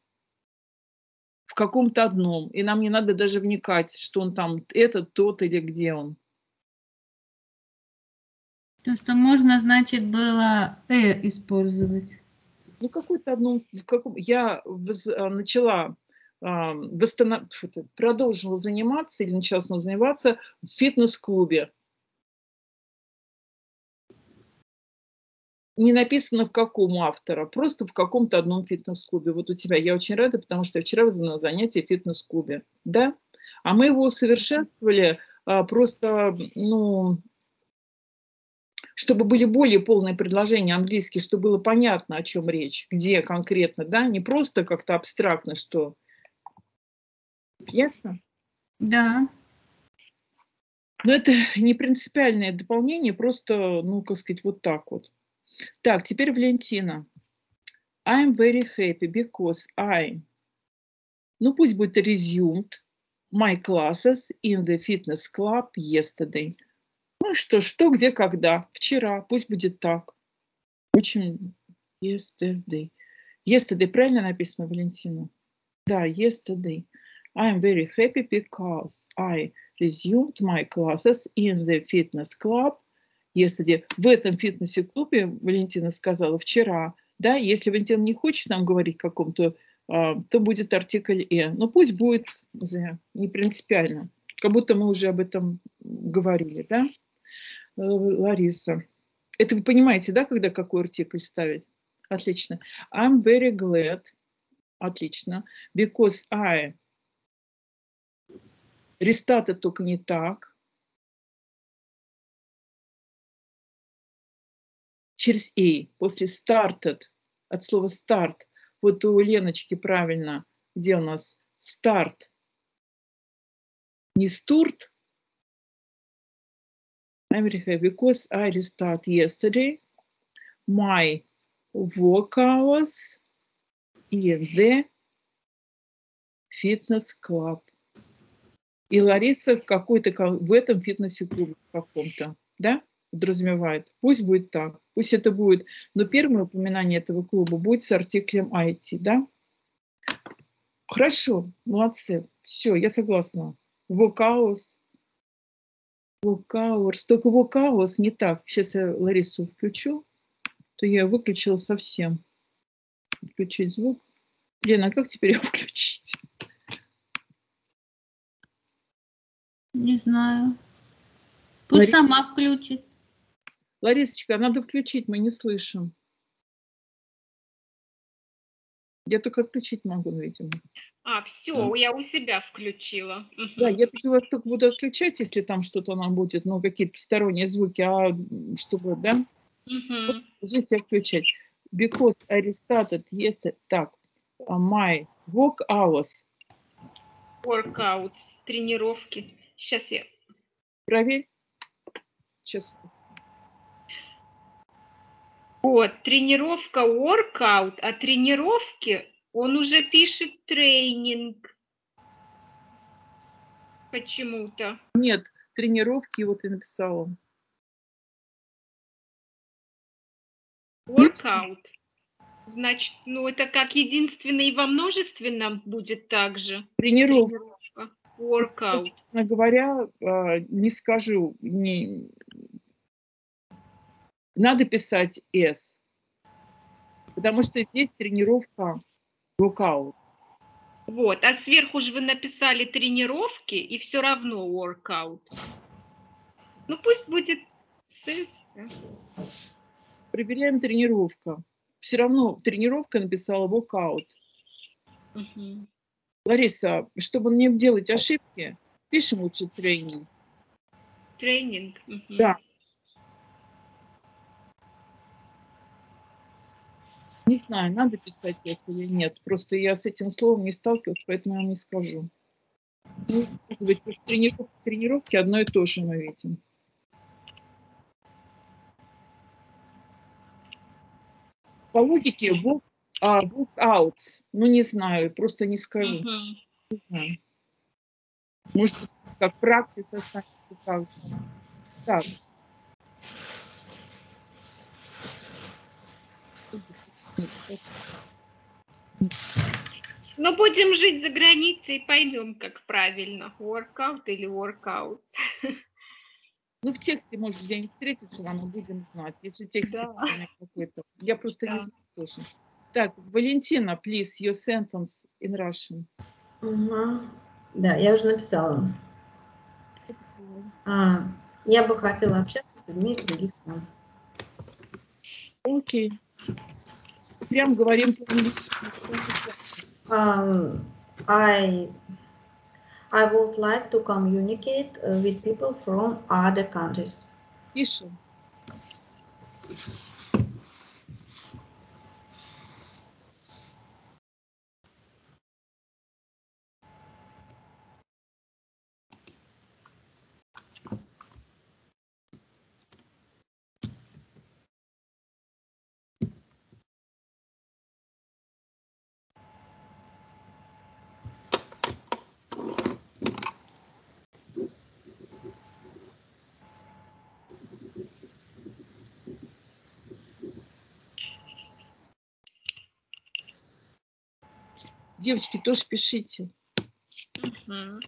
в каком-то одном. И нам не надо даже вникать, что он там, этот, тот или где он. То, что можно, значит, было «э» использовать. Ну, какой-то одном, в каком, я воз- а, начала, а, восстанов- продолжила заниматься или начала снова заниматься в фитнес-клубе. Не написано в каком автора, просто в каком-то одном фитнес-клубе. Вот у тебя. Я очень рада, потому что я вчера возобновила занятие в фитнес-клубе. Да? А мы его усовершенствовали а, просто, ну, чтобы были более полные предложения английские, чтобы было понятно, о чем речь, где конкретно, да, не просто как-то абстрактно, что. Ясно? Да. Но это не принципиальное дополнение, просто, ну, как сказать, вот так вот. Так, теперь Валентина. I'm very happy because I, ну пусть будет resumed my classes in the fitness club yesterday. Ну что, что, где, когда? Вчера, пусть будет так. Очень yesterday. Yesterday, правильно написано, Валентина? Да, yesterday. I'm very happy because I resumed my classes in the fitness club yesterday. В этом фитнесе-клубе, Валентина сказала, вчера. Да, если Валентина не хочет нам говорить каком-то, а, то будет артикль «э». Но пусть будет «the», не принципиально. Как будто мы уже об этом говорили, да? Лариса. Это вы понимаете, да, когда какой артикль ставить? Отлично. I'm very glad. Отлично. Because I. Рестарted только не так. Через A. После started. От слова start. Вот у Леночки правильно. Где у нас start? Не стурт, America, because I restart yesterday, my work hours in the fitness club. И Лариса в какой-то в этом фитнесе-клубе каком-то, да, подразумевает. Пусть будет так, пусть это будет, но первое упоминание этого клуба будет с артиклем IT, да? Хорошо, молодцы, все, я согласна. Вокаус, Вокаурс. Только вокаус не так. Сейчас я Ларису включу. То я выключила совсем. Включить звук. Лена, а как теперь его включить? Не знаю. Пусть Лариса- сама включит. Ларисочка, надо включить, мы не слышим. Я только отключить могу, видимо. А, все, я у себя включила. Да, я только вас только буду отключать, если там что-то нам будет, ну, какие-то посторонние звуки, а чтобы, да, Мгм. здесь я включать. Because I restarted yesterday, так, а, my work hours, Workout, тренировки. Сейчас я... проверь. Сейчас. Вот, тренировка workout, а тренировки он уже пишет тренинг. Почему-то. Нет, тренировки, вот я написала. Workout. Значит, ну это как единственное и во множественном будет также. Тренировка, Тренировка. Workout. честно говоря, а, не скажу, не... надо писать S, потому что здесь тренировка workout. Вот, а сверху же вы написали тренировки и все равно workout. Ну пусть будет с. Проверяем тренировка. Все равно тренировка написала workout. Мгм. Лариса, чтобы не делать ошибки, пишем лучше тренинг. Тренинг. мгм. Да. Не знаю, надо писать yes или нет. Просто я с этим словом не сталкивалась, поэтому я не скажу. Ну, может быть, потому что тренировки, тренировки одно и то же мы видим. По логике work, а, workouts, ну не знаю, просто не скажу, Мгм. не знаю. Может, как практика workouts. Так. Но будем жить за границей и поймем, как правильно. Workout или workout. Ну, в тексте, может, где-нибудь встретиться, вам мы будем знать. Если текст Да. какой-то. Я просто не Да. знаю точно. Так, Валентина, please, your sentence in Russian. Ага. Да, я уже написала. А, я бы хотела общаться с людьми из других стран. Окей. Прям говорим по-английски. Um, I I would like to communicate uh, with people from other countries. Пишем. Девочки, тоже пишите. Мгм.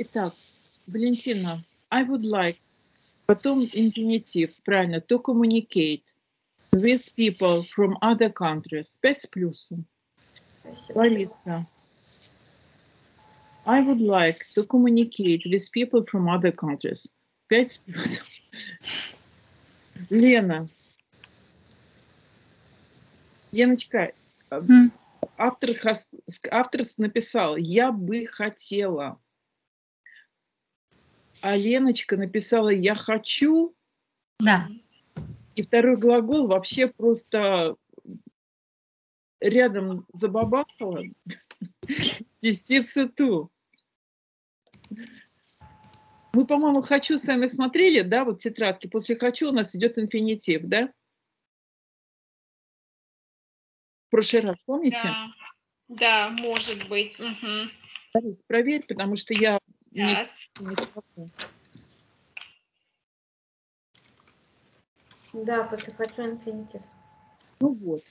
Итак, Валентина, I would like, потом инфинитив, правильно, to communicate with people from other countries. Пять с плюсом. Спасибо. Лариса. I would like to communicate with people from other countries. Пять. Лена. Леночка, автор, автор написал «я бы хотела», а Леночка написала «я хочу», Да. и второй глагол вообще просто рядом забабахала частица «ту». Мы, по-моему, «хочу» сами смотрели, да, вот тетрадки. После «хочу» у нас идет инфинитив, да? В прошлый раз, помните? Да, да, может быть. Мгм. Борис, проверь, потому что я не, Так. не смогу. Да, после хочу инфинитив. Ну вот.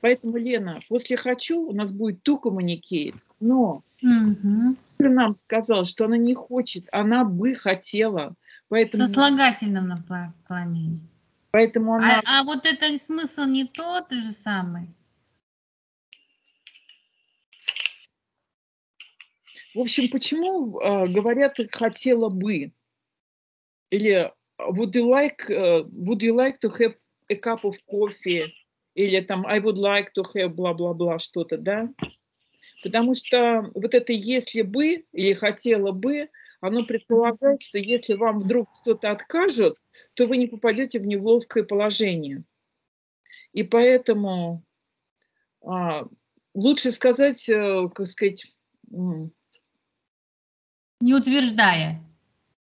Поэтому, Лена, после «хочу» у нас будет «to communicate», но Юля нам сказала, что она не хочет, она бы хотела. Поэтому, Сослагательном наклонении. поэтому она... А, а вот это смысл не тот же самый. В общем, почему э, говорят «хотела бы»? Или would you like, э, would you like to have a cup of coffee? Или там I would like to have бла-бла-бла что-то, да? Потому что вот это «если бы» или «хотела бы», оно предполагает, что если вам вдруг кто-то откажет, то вы не попадете в неловкое положение. И поэтому а, лучше сказать, э, как сказать, Не утверждая.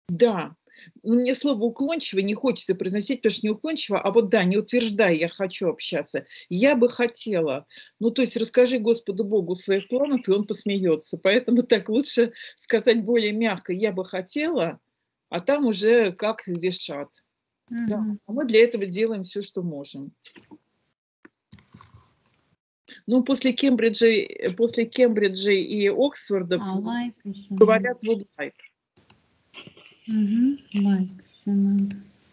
Да. Мне слово уклончиво не хочется произносить, потому что не уклончиво, а вот да, не утверждая, я хочу общаться. Я бы хотела. Ну, то есть расскажи Господу Богу своих планов, и он посмеется. Поэтому так лучше сказать более мягко, я бы хотела, а там уже как решат. Да. Мгм. А мы для этого делаем все, что можем. Ну, после Кембриджа, э, после Кембриджа и Оксфорда А лайк еще. говорят would like.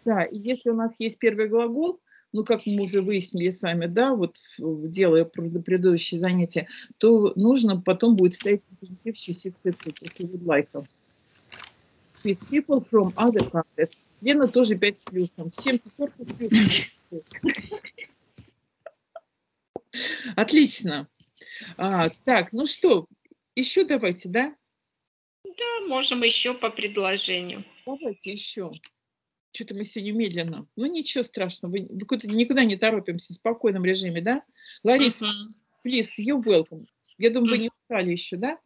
Да, и если у нас есть первый глагол, ну, как мы уже выяснили сами, да, вот делая пред- предыдущее занятие, то нужно потом будет ставить инфинитив частицей to, после would like. With people from other countries. Лена тоже 5 с плюсом. 7 пятерка с плюсом. Отлично. А, так, ну что, еще давайте, да? Да, можем еще по предложению. Давайте еще. Что-то мы сегодня медленно. Ну, ничего страшного. Куда- никуда не торопимся, в спокойном режиме, да? Лариса, Мгм. please, you're welcome. Я думаю, вы не устали еще, да?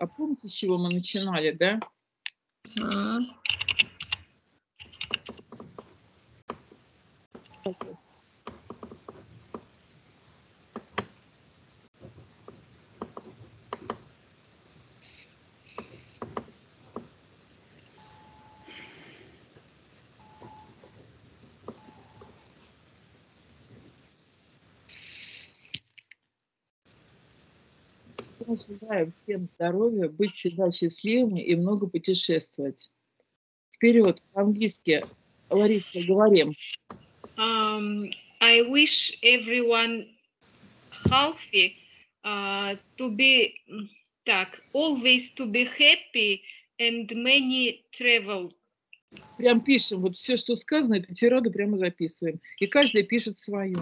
А помните, с чего мы начинали, да? Мгм. Я желаю всем здоровья, быть всегда счастливыми и много путешествовать. Вперед, по-английски, Лариса, говорим. Um, I wish everyone healthy, uh, to be, так, always to be happy and many travel. Прям пишем, вот все, что сказано, это тираду прямо записываем. И каждый пишет свое.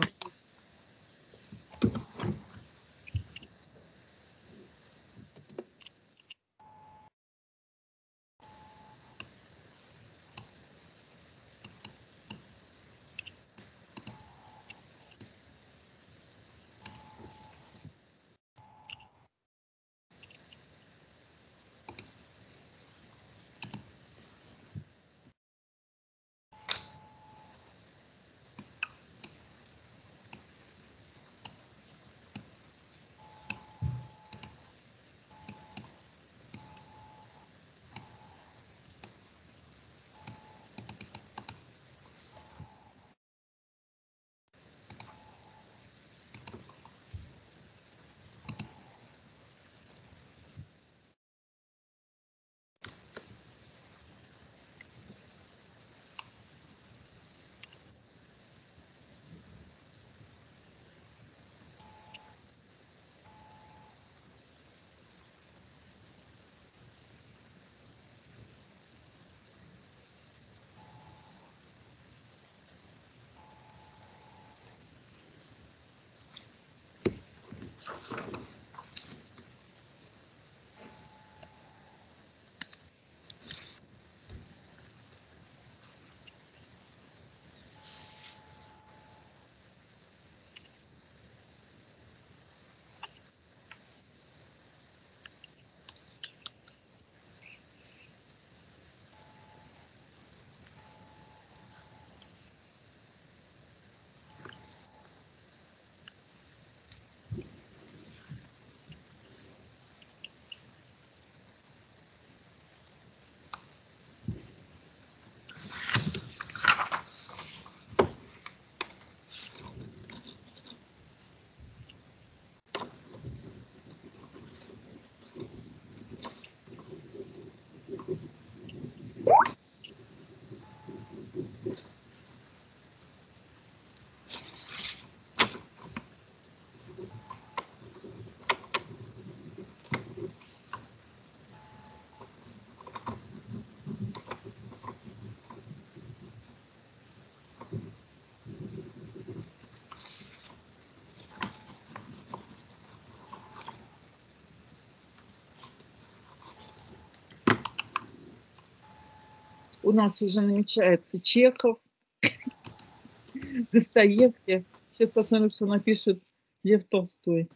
У нас уже намечается Чехов, Достоевский. Сейчас посмотрим, что напишет Лев Толстой.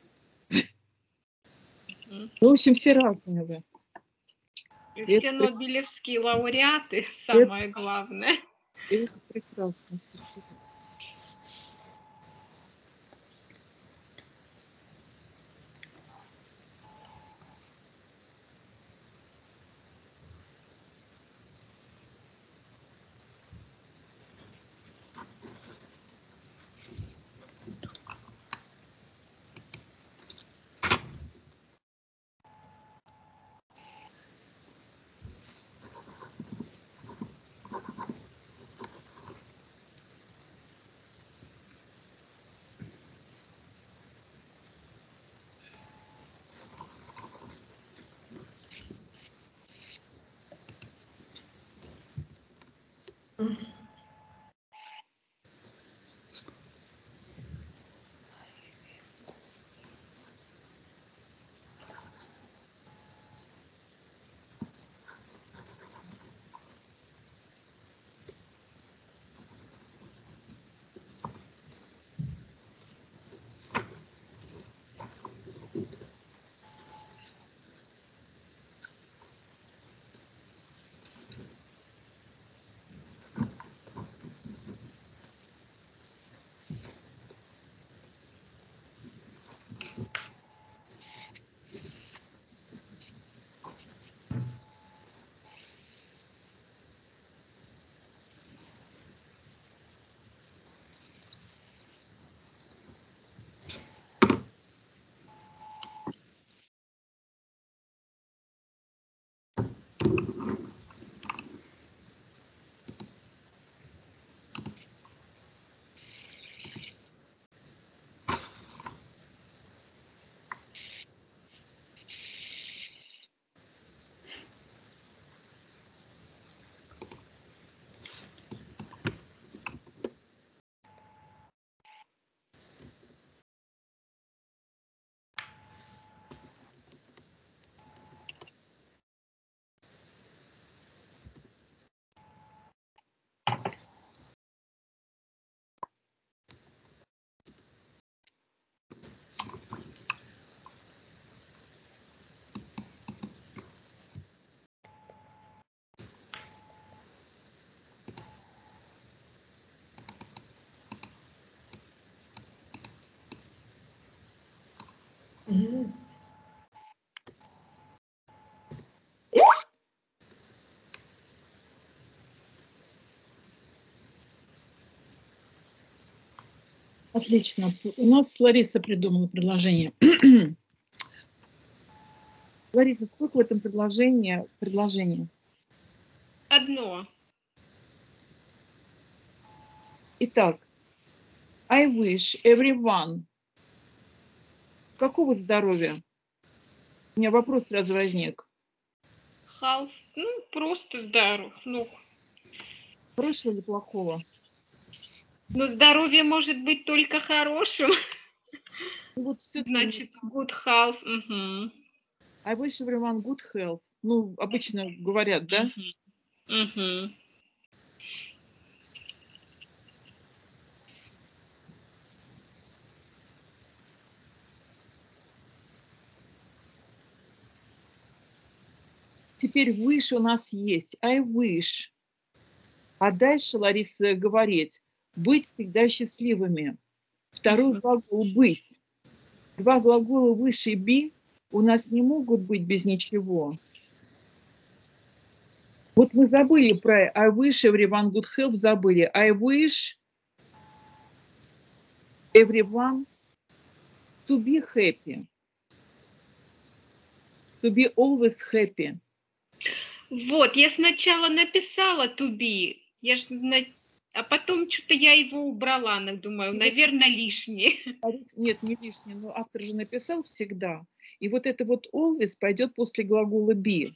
Ну, В общем, все разные. И Это все Нобелевские лауреаты, самое главное. И это прекрасно. Отлично. У нас Лариса придумала предложение. Лариса, сколько в этом предложении предложений? Одно. Итак, I wish everyone. Какого здоровья? У меня вопрос сразу возник. Health. Ну, просто здоров. Ну, Хорошего или плохого? но здоровье может быть только хорошим. Ну, вот все Значит, good health. Мгм. I wish everyone good health. Ну, обычно говорят, да? Мгм. Мгм. Теперь wish у нас есть. I wish. А дальше Лариса говорит, быть всегда счастливыми. Второй глагол быть. Два глагола выше и be у нас не могут быть без ничего. Вот мы забыли про I wish everyone good health, забыли. I wish everyone to be happy. To be always happy. Вот, я сначала написала to be, я ж а потом что-то я его убрала, думаю, наверное, лишнее. Нет, не лишнее, но автор же написал всегда. И вот это вот always пойдет после глагола be.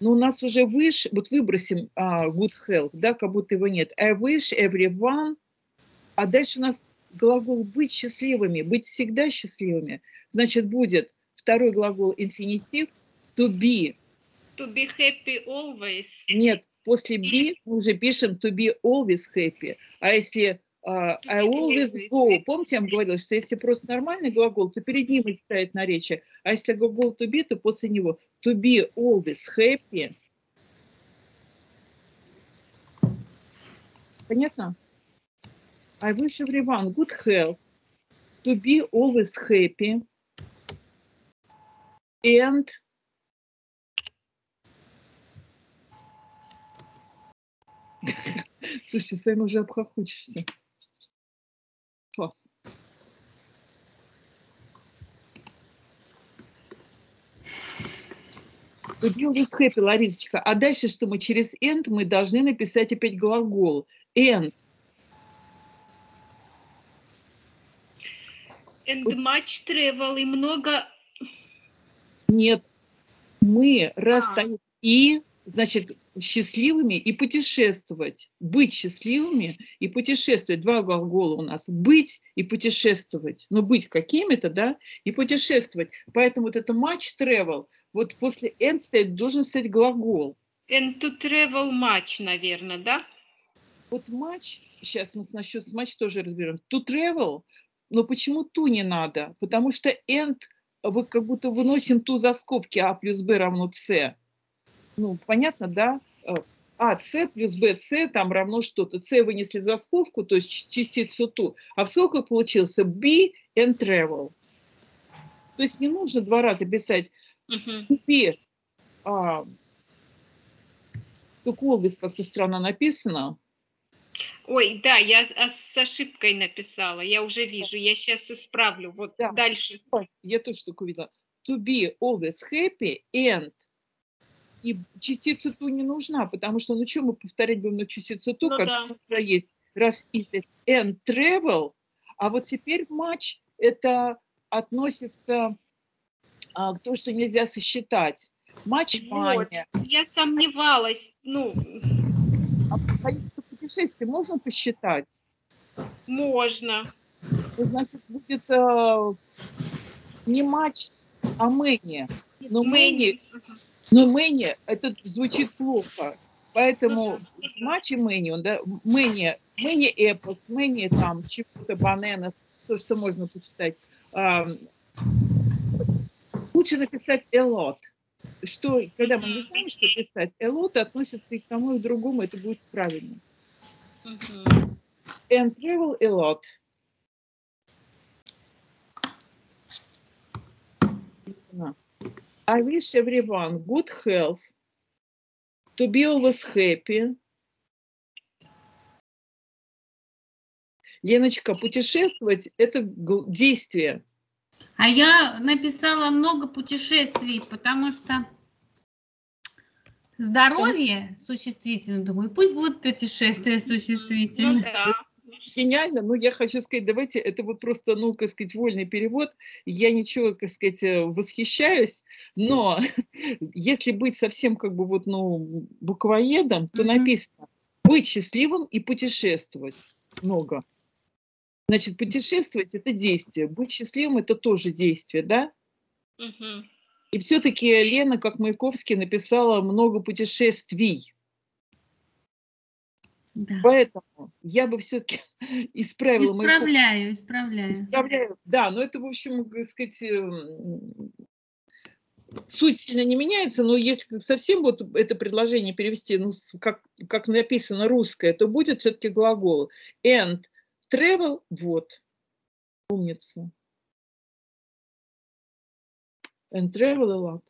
Но у нас уже выше, вот выбросим а, good health, да, как будто его нет. I wish everyone, а дальше у нас глагол быть счастливыми, быть всегда счастливыми. Значит, будет второй глагол инфинитив to be. To be happy always. Нет, после be мы уже пишем to be always happy. А если To I always go, помните, я вам говорила, что если просто нормальный глагол, то перед ним будет стоять наречие. А если глагол to be, то после него to be always happy. Понятно? I wish everyone good health, to be always happy, and Слушай, Сэм уже обхохочешься. Класс. Be always happy, Ларисочка. А дальше что мы через end мы должны написать опять глагол. And. And much travel и много... Нет. Мы А. расстаем и, значит, счастливыми и путешествовать. Быть счастливыми и путешествовать. Два глагола у нас. Быть и путешествовать. Но быть какими-то, да, и путешествовать. Поэтому вот это much travel, вот после end стоит, должен стоять глагол. And to travel much, наверное, да? Вот матч, сейчас мы насчет с матч тоже разберем. To travel, но почему ту не надо? Потому что end, вы как будто выносим ту за скобки а плюс b равно c. Ну, понятно, да? Э, А, c плюс b, c там равно что-то. c вынесли за скобку, то есть частицу ту. А в скобках получился be and travel. То есть не нужно два раза писать Мгм. be. А, только как-то странно написано. Ой, да, я а, с ошибкой написала, я уже вижу, я сейчас исправлю. Вот Да. дальше. Я тоже только увидела. To be always happy and и частица ту не нужна, потому что ну что мы повторять будем на частицу ту, Ну как да. уже есть. Раз it and travel, а вот теперь матч это относится а, к тому, что нельзя сосчитать. Матч Вот. Я сомневалась, ну, А поездку путешествие можно посчитать? можно. Ну, значит, будет э, не матч, а мэни. Но мэни Мгм. Но Мэнни, это звучит плохо. Поэтому матч и Мэнни, он, да, Мэнни, Мэнни Эппл, Мэнни там, чего-то, банана, то, что можно почитать. Лучше написать lot. Что, когда мы не знаем, что писать, lot относится и к тому, и к другому, это будет правильно. And travel a lot. Валентина, I wish everyone good health, to be always happy. Леночка, путешествовать – это действие. А я написала много путешествий, потому что здоровье существительно. Думаю, пусть будут путешествия Ну существительно. да. Гениально, но я хочу сказать, давайте, это вот просто, ну, как сказать, вольный перевод. Я ничего, как сказать, э, восхищаюсь, но если быть совсем как бы вот, ну, буквоедом, то написано быть счастливым и путешествовать много. Значит, путешествовать – это действие, быть счастливым – это тоже действие, да? И все-таки Лена, как Маяковский, написала много путешествий. Да. Поэтому я бы все-таки исправила. Исправляю, исправляю. Исправляю. Да, но это, в общем, так сказать, эм, суть сильно не меняется, но если совсем вот это предложение перевести, ну, как, как написано русское, то будет все-таки глагол. And travel, вот, умница. And travel a lot.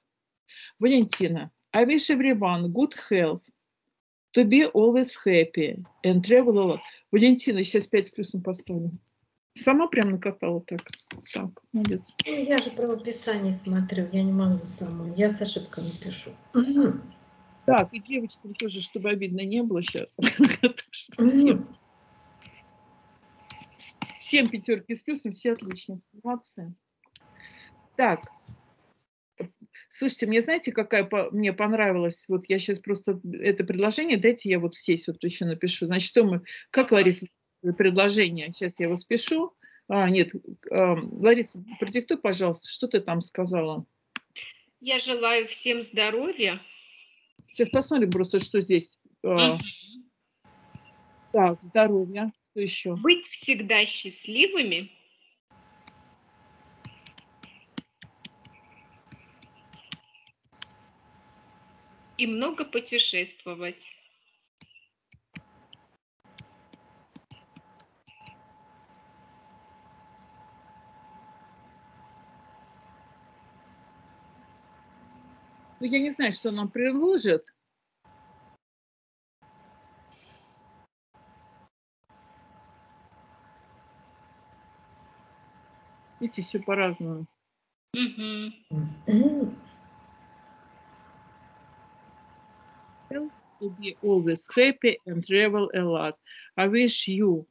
Валентина, I wish everyone good health, to be always happy and travel a lot. Валентина, сейчас 5 с плюсом поставлю. Сама прям накатала так. Так, молодец. Ну, я же правописание смотрю, я не могу сама. Я с ошибками пишу. Так, и девочкам тоже, чтобы обидно не было сейчас. Всем пятерки с плюсом, все отлично. Молодцы. Так. Слушайте, мне знаете, какая по- мне понравилась? Вот я сейчас просто это предложение, дайте я вот здесь вот еще напишу. Значит, что мы, как Лариса, предложение, сейчас я его спешу. А, нет, а, Лариса, продиктуй, пожалуйста, что ты там сказала? Я желаю всем здоровья. Сейчас посмотрим просто, что здесь. Мгм. Так, здоровья. Что еще? Быть всегда счастливыми. И много путешествовать. Ну, я не знаю, что нам предложат. Видите, все по-разному. Мгм. To be always happy and travel a lot. I wish you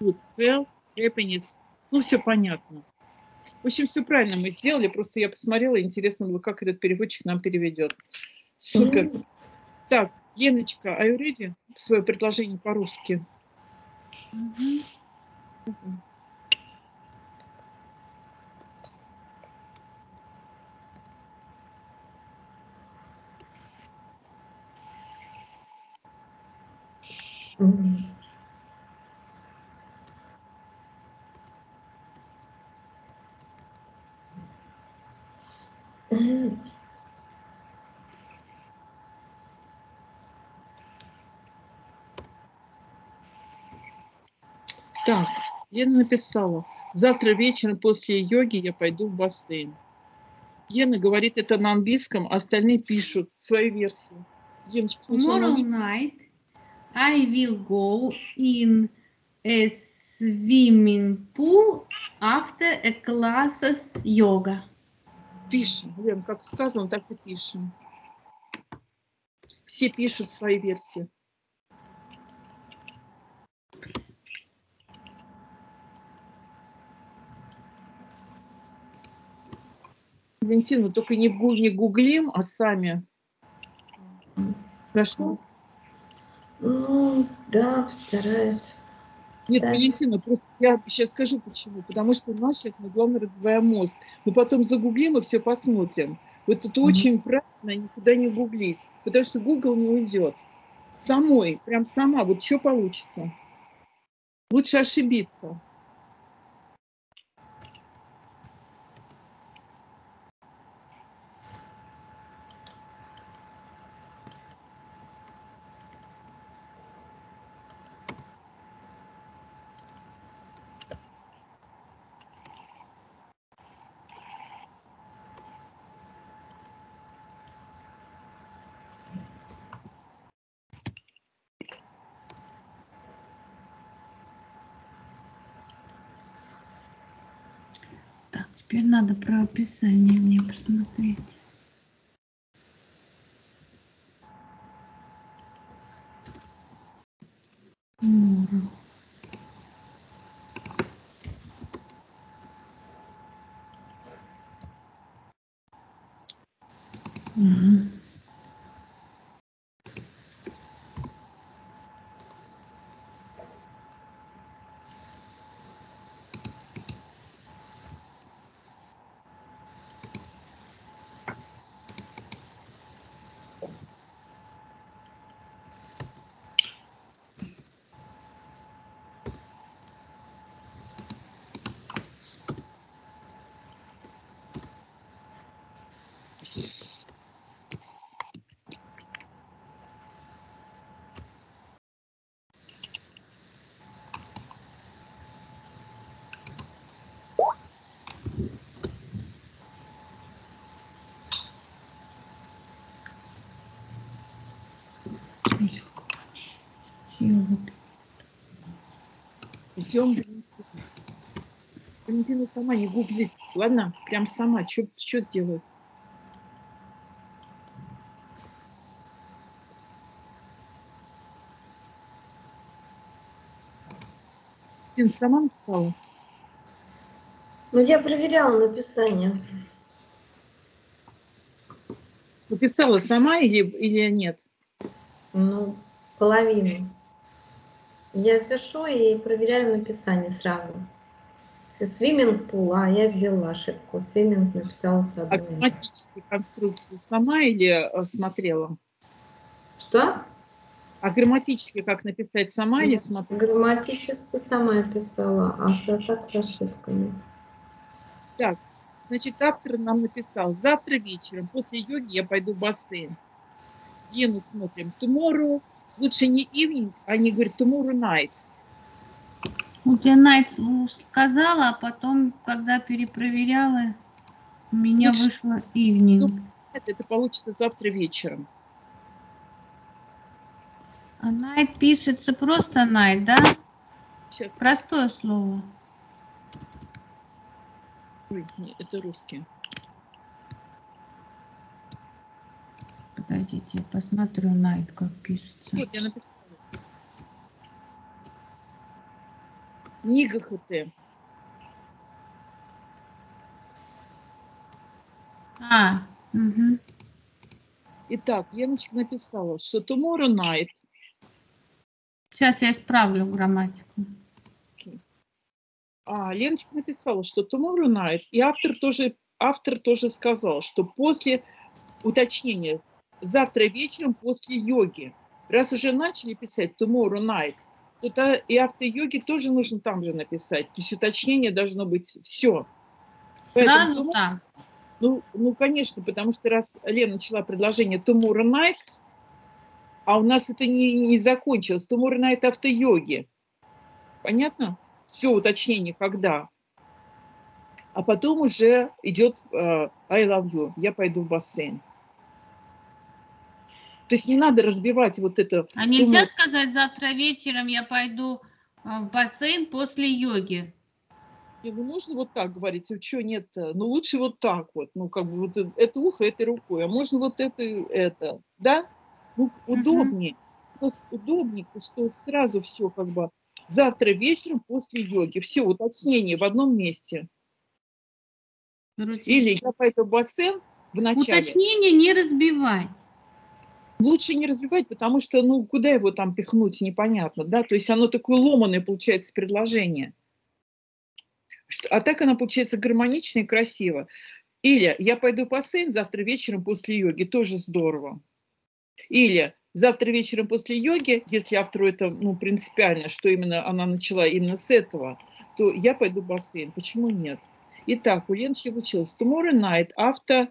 good health, happiness. Ну, все понятно. В общем, все правильно мы сделали. Просто я посмотрела, интересно было, как этот переводчик нам переведет. Супер. Мгм. Так, Леночка, are you ready? Свое предложение по-русски. Мгм. Мгм. Так, Лена написала. Завтра вечером после йоги я пойду в бассейн. Лена говорит это на английском, а остальные пишут свои версии. На Tomorrow night I will go in a swimming pool after a classes yoga. пишем. Лен, как сказано, так и пишем. Все пишут свои версии. Валентина, только не, гуглим, а сами. Хорошо? Ну, да, стараюсь. Нет, Сами. Валентина, просто я сейчас скажу почему. Потому что у нас сейчас мы главное развиваем мозг. Мы потом загуглим и все посмотрим. Вот это Мгм. очень правильно никуда не гуглить. Потому что Google не уйдет. Самой, прям сама, вот что получится. Лучше ошибиться. Теперь надо про описание мне посмотреть. Ждем. Валентина сама не гуглит. Ладно, прям сама. Что сделаю? Тин сама написала? Ну, я проверяла написание. Написала сама или, или нет? Ну, половину. Я пишу и проверяю написание сразу. Свиминг пул, а я сделала ошибку. Свиминг написала с одной. грамматические конструкции сама или э, смотрела? Что? А грамматически как написать сама или смотрела? Грамматически сама писала, а со- так с ошибками. Так, значит, автор нам написал, завтра вечером после йоги я пойду в бассейн. Гену смотрим. Tomorrow, лучше не evening, они говорят tomorrow night. Вот я Найт сказала, а потом, когда перепроверяла, у меня Лучше- вышло evening. Это, это получится завтра вечером. А Найт пишется просто Найт, да? Сейчас, Простое слово. ой, это русский. Подождите, я посмотрю Найт, как пишется. Вот я написала. Нига ХТ. А, угу. Итак, Леночка написала, что tomorrow night, Сейчас я исправлю грамматику. а Леночка написала, что tomorrow night, и автор тоже, автор тоже сказал, что после уточнения, завтра вечером после йоги, раз уже начали писать tomorrow night, то та- и автор йоги тоже нужно там же написать. То есть уточнение должно быть все. Сразу так. Ну, ну, конечно, потому что раз Лена начала предложение tomorrow night, а у нас это не, не закончилось. Tomorrow night автойоги. Понятно? Все уточнение, когда. А потом уже идет э, I love you, я пойду в бассейн. То есть не надо разбивать вот это. А нельзя Думаю- сказать, завтра вечером я пойду а, в бассейн после йоги? Не, ну можно вот так говорить, а что нет, ну лучше вот так вот, ну как бы вот э- это ухо этой рукой, а можно вот это, это, да? Ну удобнее, Ну, с- удобнее, что сразу все как бы завтра вечером после йоги, все уточнение в одном месте. Короче, Или я пойду в бассейн в начале, Уточнение не разбивать. Лучше не развивать, потому что ну куда его там пихнуть, непонятно, да, то есть оно такое ломаное получается предложение. А так оно получается гармонично и красиво. Или я пойду в бассейн завтра вечером после йоги, тоже здорово. Или завтра вечером после йоги, если автору это ну, принципиально, что именно она начала именно с этого, то я пойду в бассейн. Почему нет? Итак, у Леночки получилось tomorrow night, авто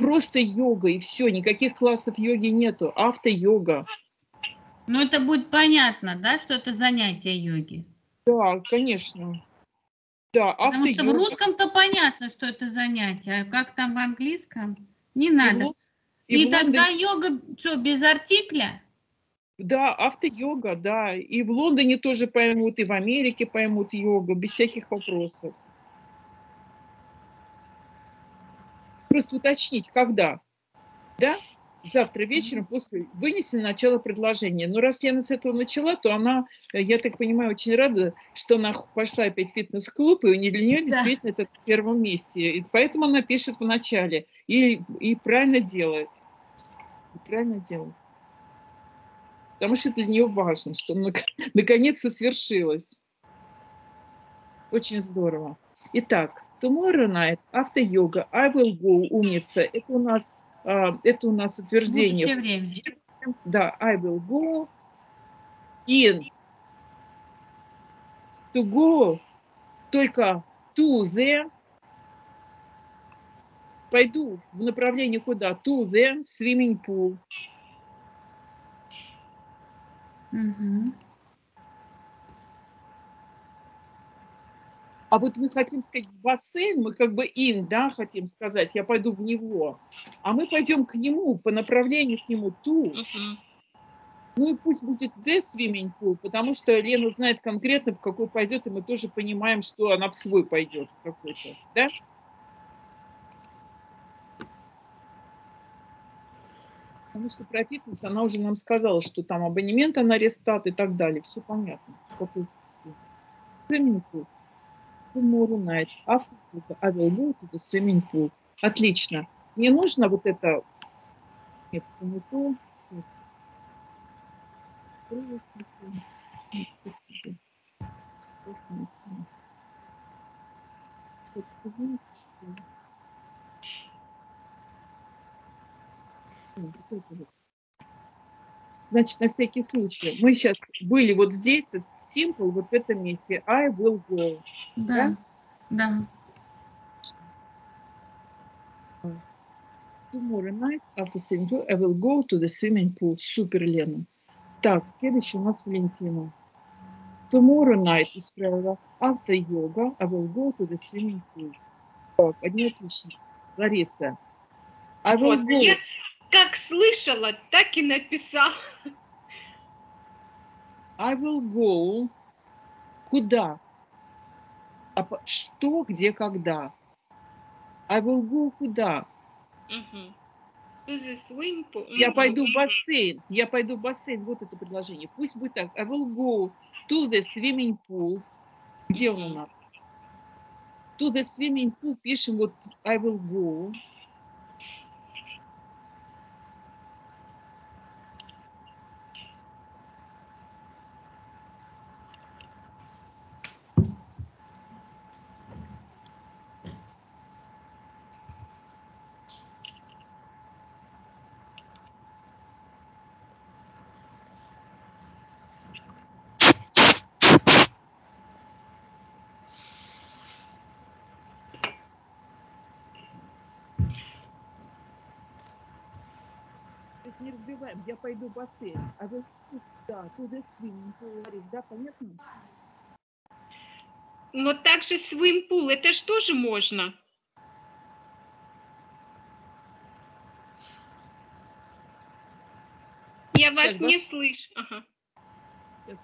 просто йога и все, никаких классов йоги нету, авто-йога. Ну, это будет понятно, да, что это занятие йоги. Да, конечно. Да, Потому что в русском-то понятно, что это занятие, а как там в английском? Не И надо. И, в тогда Лондоне- йога, что, без артикля? Да, автойога, да. И в Лондоне тоже поймут, и в Америке поймут йогу, без всяких вопросов. Просто уточнить, когда. Да? Завтра вечером после вынеси начало предложения. Но раз я с этого начала, то она, э, я так понимаю, очень рада, что она пошла опять в фитнес-клуб, и для нее Да. действительно это в первом месте. И поэтому она пишет в начале. И, и правильно делает. И правильно делает. Потому что для нее важно, что нак- наконец-то свершилось. Очень здорово. Итак, tomorrow night, after yoga, I will go, умница. Это у нас, а, это у нас утверждение. Будущее время. Да, I will go in. To go только to the. Пойду в направлении куда? To the swimming pool. Мгм. А вот мы хотим сказать бассейн, мы как бы in, да, хотим сказать, я пойду в него. А мы пойдем к нему, по направлению к нему, to. Мгм. Ну и пусть будет the swimming pool, потому что Лена знает конкретно, в какой пойдет, и мы тоже понимаем, что она в свой пойдет какой-то, да? Потому что про фитнес она уже нам сказала, что там абонемент на рестат и так далее. Все понятно. Какой. Swimming pool. Will go to the swimming pool. Отлично. Мне нужно вот это... Нет, это не то. Сейчас. Значит, на всякий случай. Мы сейчас были вот здесь, вот в Simple, вот в этом месте. I will go. Да, да. Tomorrow night after swimming pool, I will go to the swimming pool. Супер, Лена. Так, следующий у нас Валентина. Tomorrow night, исправила. After yoga, I will go to the swimming pool. Так, одни отлично. Лариса. I will Вот, go. я как слышала, так и написала. I will go. Куда? А что, где, когда? I will go куда? Pool. Я пойду в бассейн. Я пойду в бассейн. Вот это предложение. Пусть будет так. I will go to the swimming pool. Где он у нас? To the swimming pool пишем вот I will go. То есть Я пойду в бассейн. I will go, да, pool. Ларис, Да, понятно? Но также pool, это ж тоже можно. Я вас да? не слышу. Ага. Сейчас.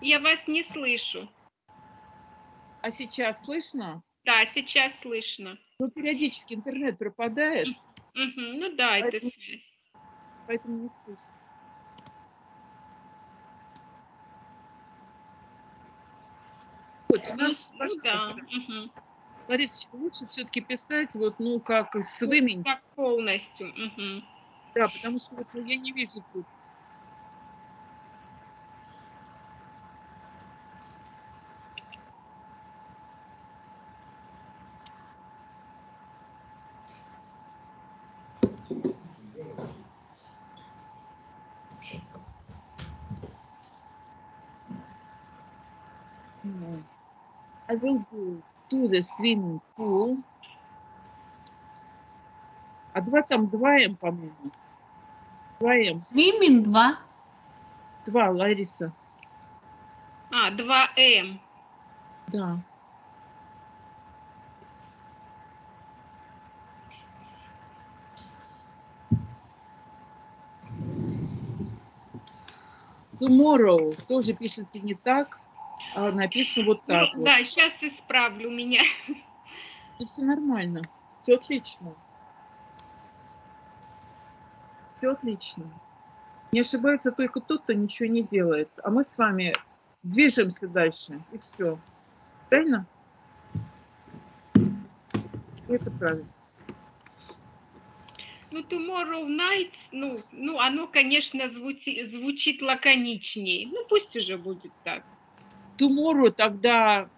Я вас не слышу. А сейчас слышно? Да, сейчас слышно. Ну, периодически интернет пропадает, Мгм, Ну да, это Поэтому- связь. поэтому не слышно. Вот, у Ну, нас ну да. мгм. Ларисочка, лучше все-таки писать вот, ну, как swimming, Как полностью. мгм. да, потому что вот, ну, я не вижу тут. will go to the swimming pool. А два там два М, по-моему. 2М. Эм. Swimming 2. 2, Лариса. А, два М. Да. Tomorrow тоже пишется не так написано вот Ну, так вот. да, сейчас исправлю меня. И все нормально. Все отлично. Все отлично. Не ошибается только тот, кто ничего не делает. А мы с вами движемся дальше. И все. Правильно? Это правильно. Ну, tomorrow night, ну, ну, оно, конечно, звучит, звучит лаконичнее. Ну, пусть уже будет так. Tomorrow тогда...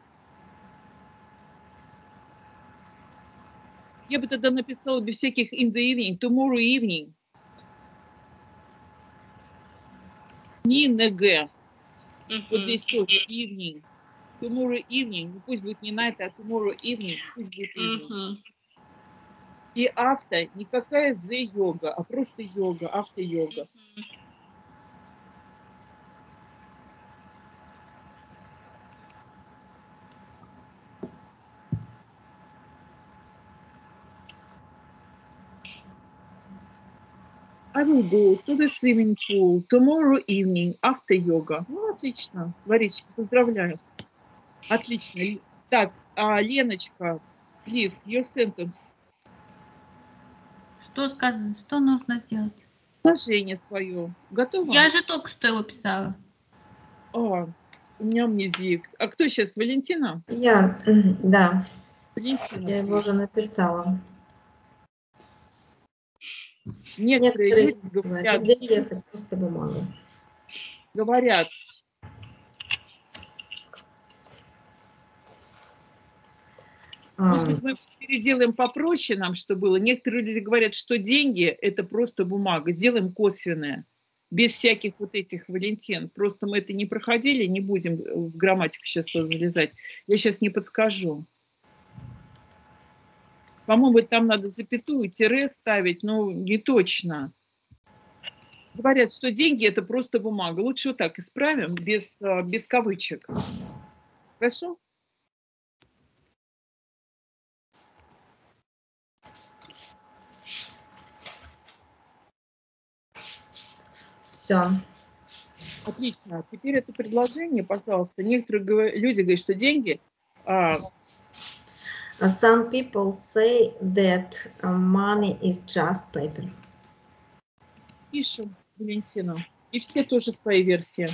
Я бы тогда написала без всяких in the evening. Tomorrow evening. Не на Г. Вот здесь тоже evening. Tomorrow evening. Ну, пусть будет не night, а tomorrow evening. Пусть будет evening. Мгм. И авто никакая the йога, а просто йога, авто-йога. Мгм. I will go to the swimming pool tomorrow evening after yoga. Ну, отлично. Ларисочка, поздравляю. Отлично. Так, а, Леночка, please, your sentence. Что сказано? Что нужно делать? Предложение свое. Готово? Я же только что его писала. А, у меня амнезия. А кто сейчас? Валентина? Я, мгм, да, Валентина. я его уже написала. Некоторые Некоторые люди говорят, деньги это просто бумага. говорят, А, Может быть, мы переделаем попроще нам, что было. Некоторые люди говорят, что деньги – это просто бумага. Сделаем косвенное, без всяких вот этих Валентин. Просто мы это не проходили, не будем в грамматику сейчас тоже залезать. Я сейчас не подскажу. По-моему, там надо запятую, тире ставить, но не точно. Говорят, что деньги – это просто бумага. Лучше вот так исправим, без, а, без кавычек. Хорошо? все. Отлично. Теперь это предложение, пожалуйста. Некоторые люди говорят, что деньги а, Some people say that uh, money is just paper. пишем Валентину. И все тоже свои версии.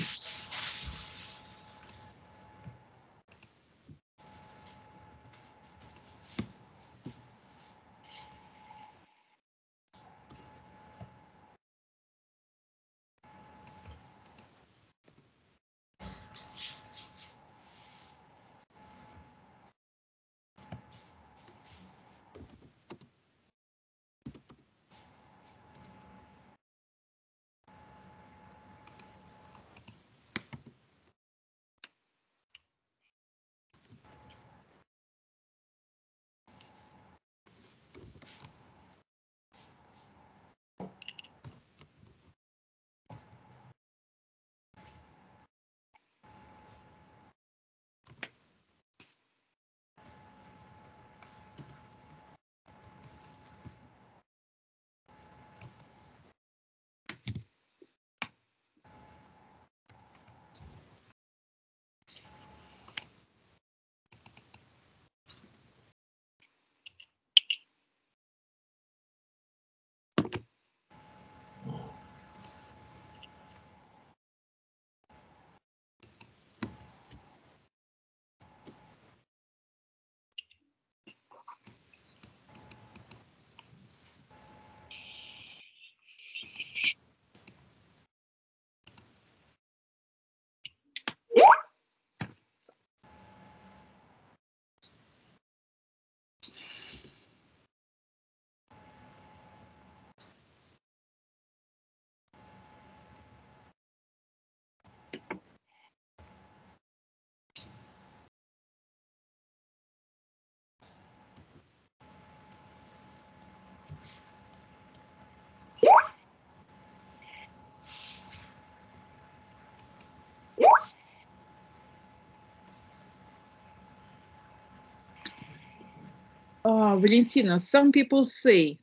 А, Валентина, some people say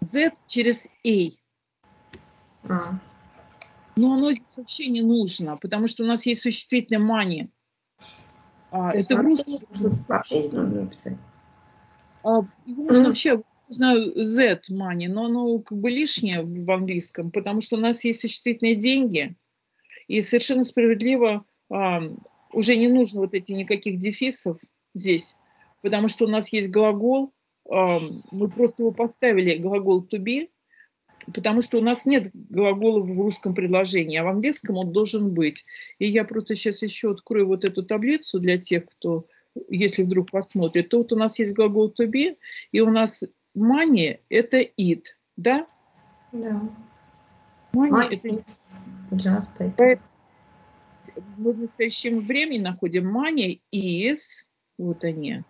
Z через A. А, Но оно здесь вообще не нужно, потому что у нас есть существительное money. А, То есть это в русском нужно- Вообще не нужно писать. А, его можно вообще, знаю, Z money, но оно как бы лишнее в английском, потому что у нас есть существительные деньги, и совершенно справедливо а, уже не нужно вот эти никаких дефисов здесь, потому что у нас есть глагол, мы просто его поставили, глагол to be, потому что у нас нет глагола в русском предложении, а в английском он должен быть. И я просто сейчас еще открою вот эту таблицу для тех, кто, если вдруг посмотрит, то вот у нас есть глагол to be, и у нас money – это it, да? Да. Money Money это is just paper. Мы в настоящем времени находим money is, вот они,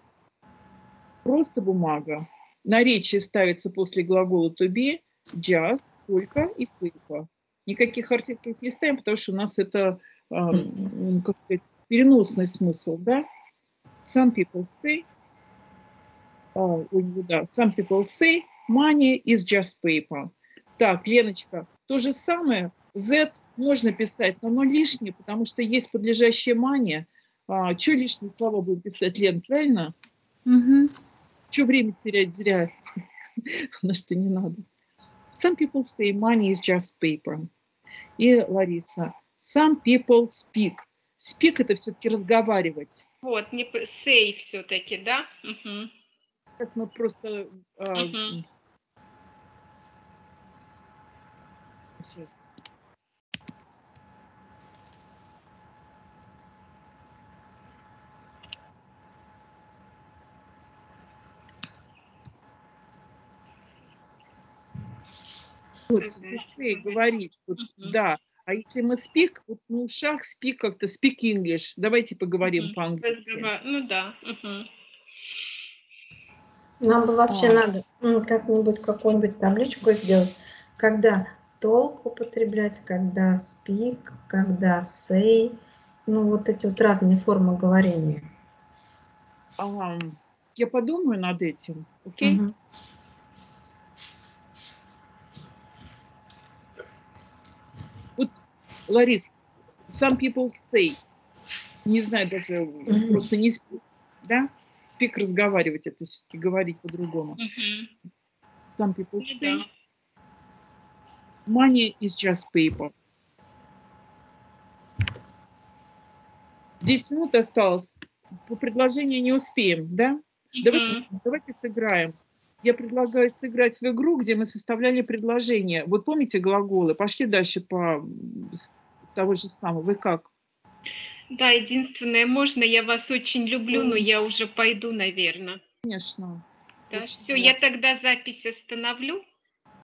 просто бумага. Наречие ставится после глагола to be, just, только и только. Никаких артиклей не ставим, потому что у нас это м, как сказать, переносный смысл, да? Some people say, а, не да, some people say money is just paper. Так, Леночка, то же самое, Z можно писать, но оно лишнее, потому что есть подлежащее money. А, что лишние слова будем писать, Лен, правильно? Мгм. Что время терять зря? На что не надо. Some people say money is just paper. И Лариса. Some people speak. Speak это все-таки разговаривать. Вот, не say все-таки, да? Мгм. Сейчас мы просто... а, Мгм. сейчас. Say, говорить, вот, да. А если мы speak, вот на ушах speak как-то, speak English. Давайте поговорим Мгм. по-английски. Ну да. мгм. Нам бы вообще А. надо как-нибудь какую-нибудь табличку сделать, когда толк употреблять, когда speak, когда say, ну вот эти вот разные формы говорения. Ага. Я подумаю над этим, окей? Мгм. Ларис, some people say, не знаю даже, Мгм. просто не speak, да? Speak разговаривать, это все-таки говорить по-другому. Мгм. Some people Ну say, да. money is just paper. 10 минут осталось. По предложению не успеем, да? Давайте, Мгм. давайте сыграем. Я предлагаю сыграть в игру, где мы составляли предложение. Вот помните глаголы? Пошли дальше по того же самого. Вы как? Да, единственное, можно, я вас очень люблю, но я уже пойду, наверное. Конечно. Да, Очень все, я тогда запись остановлю.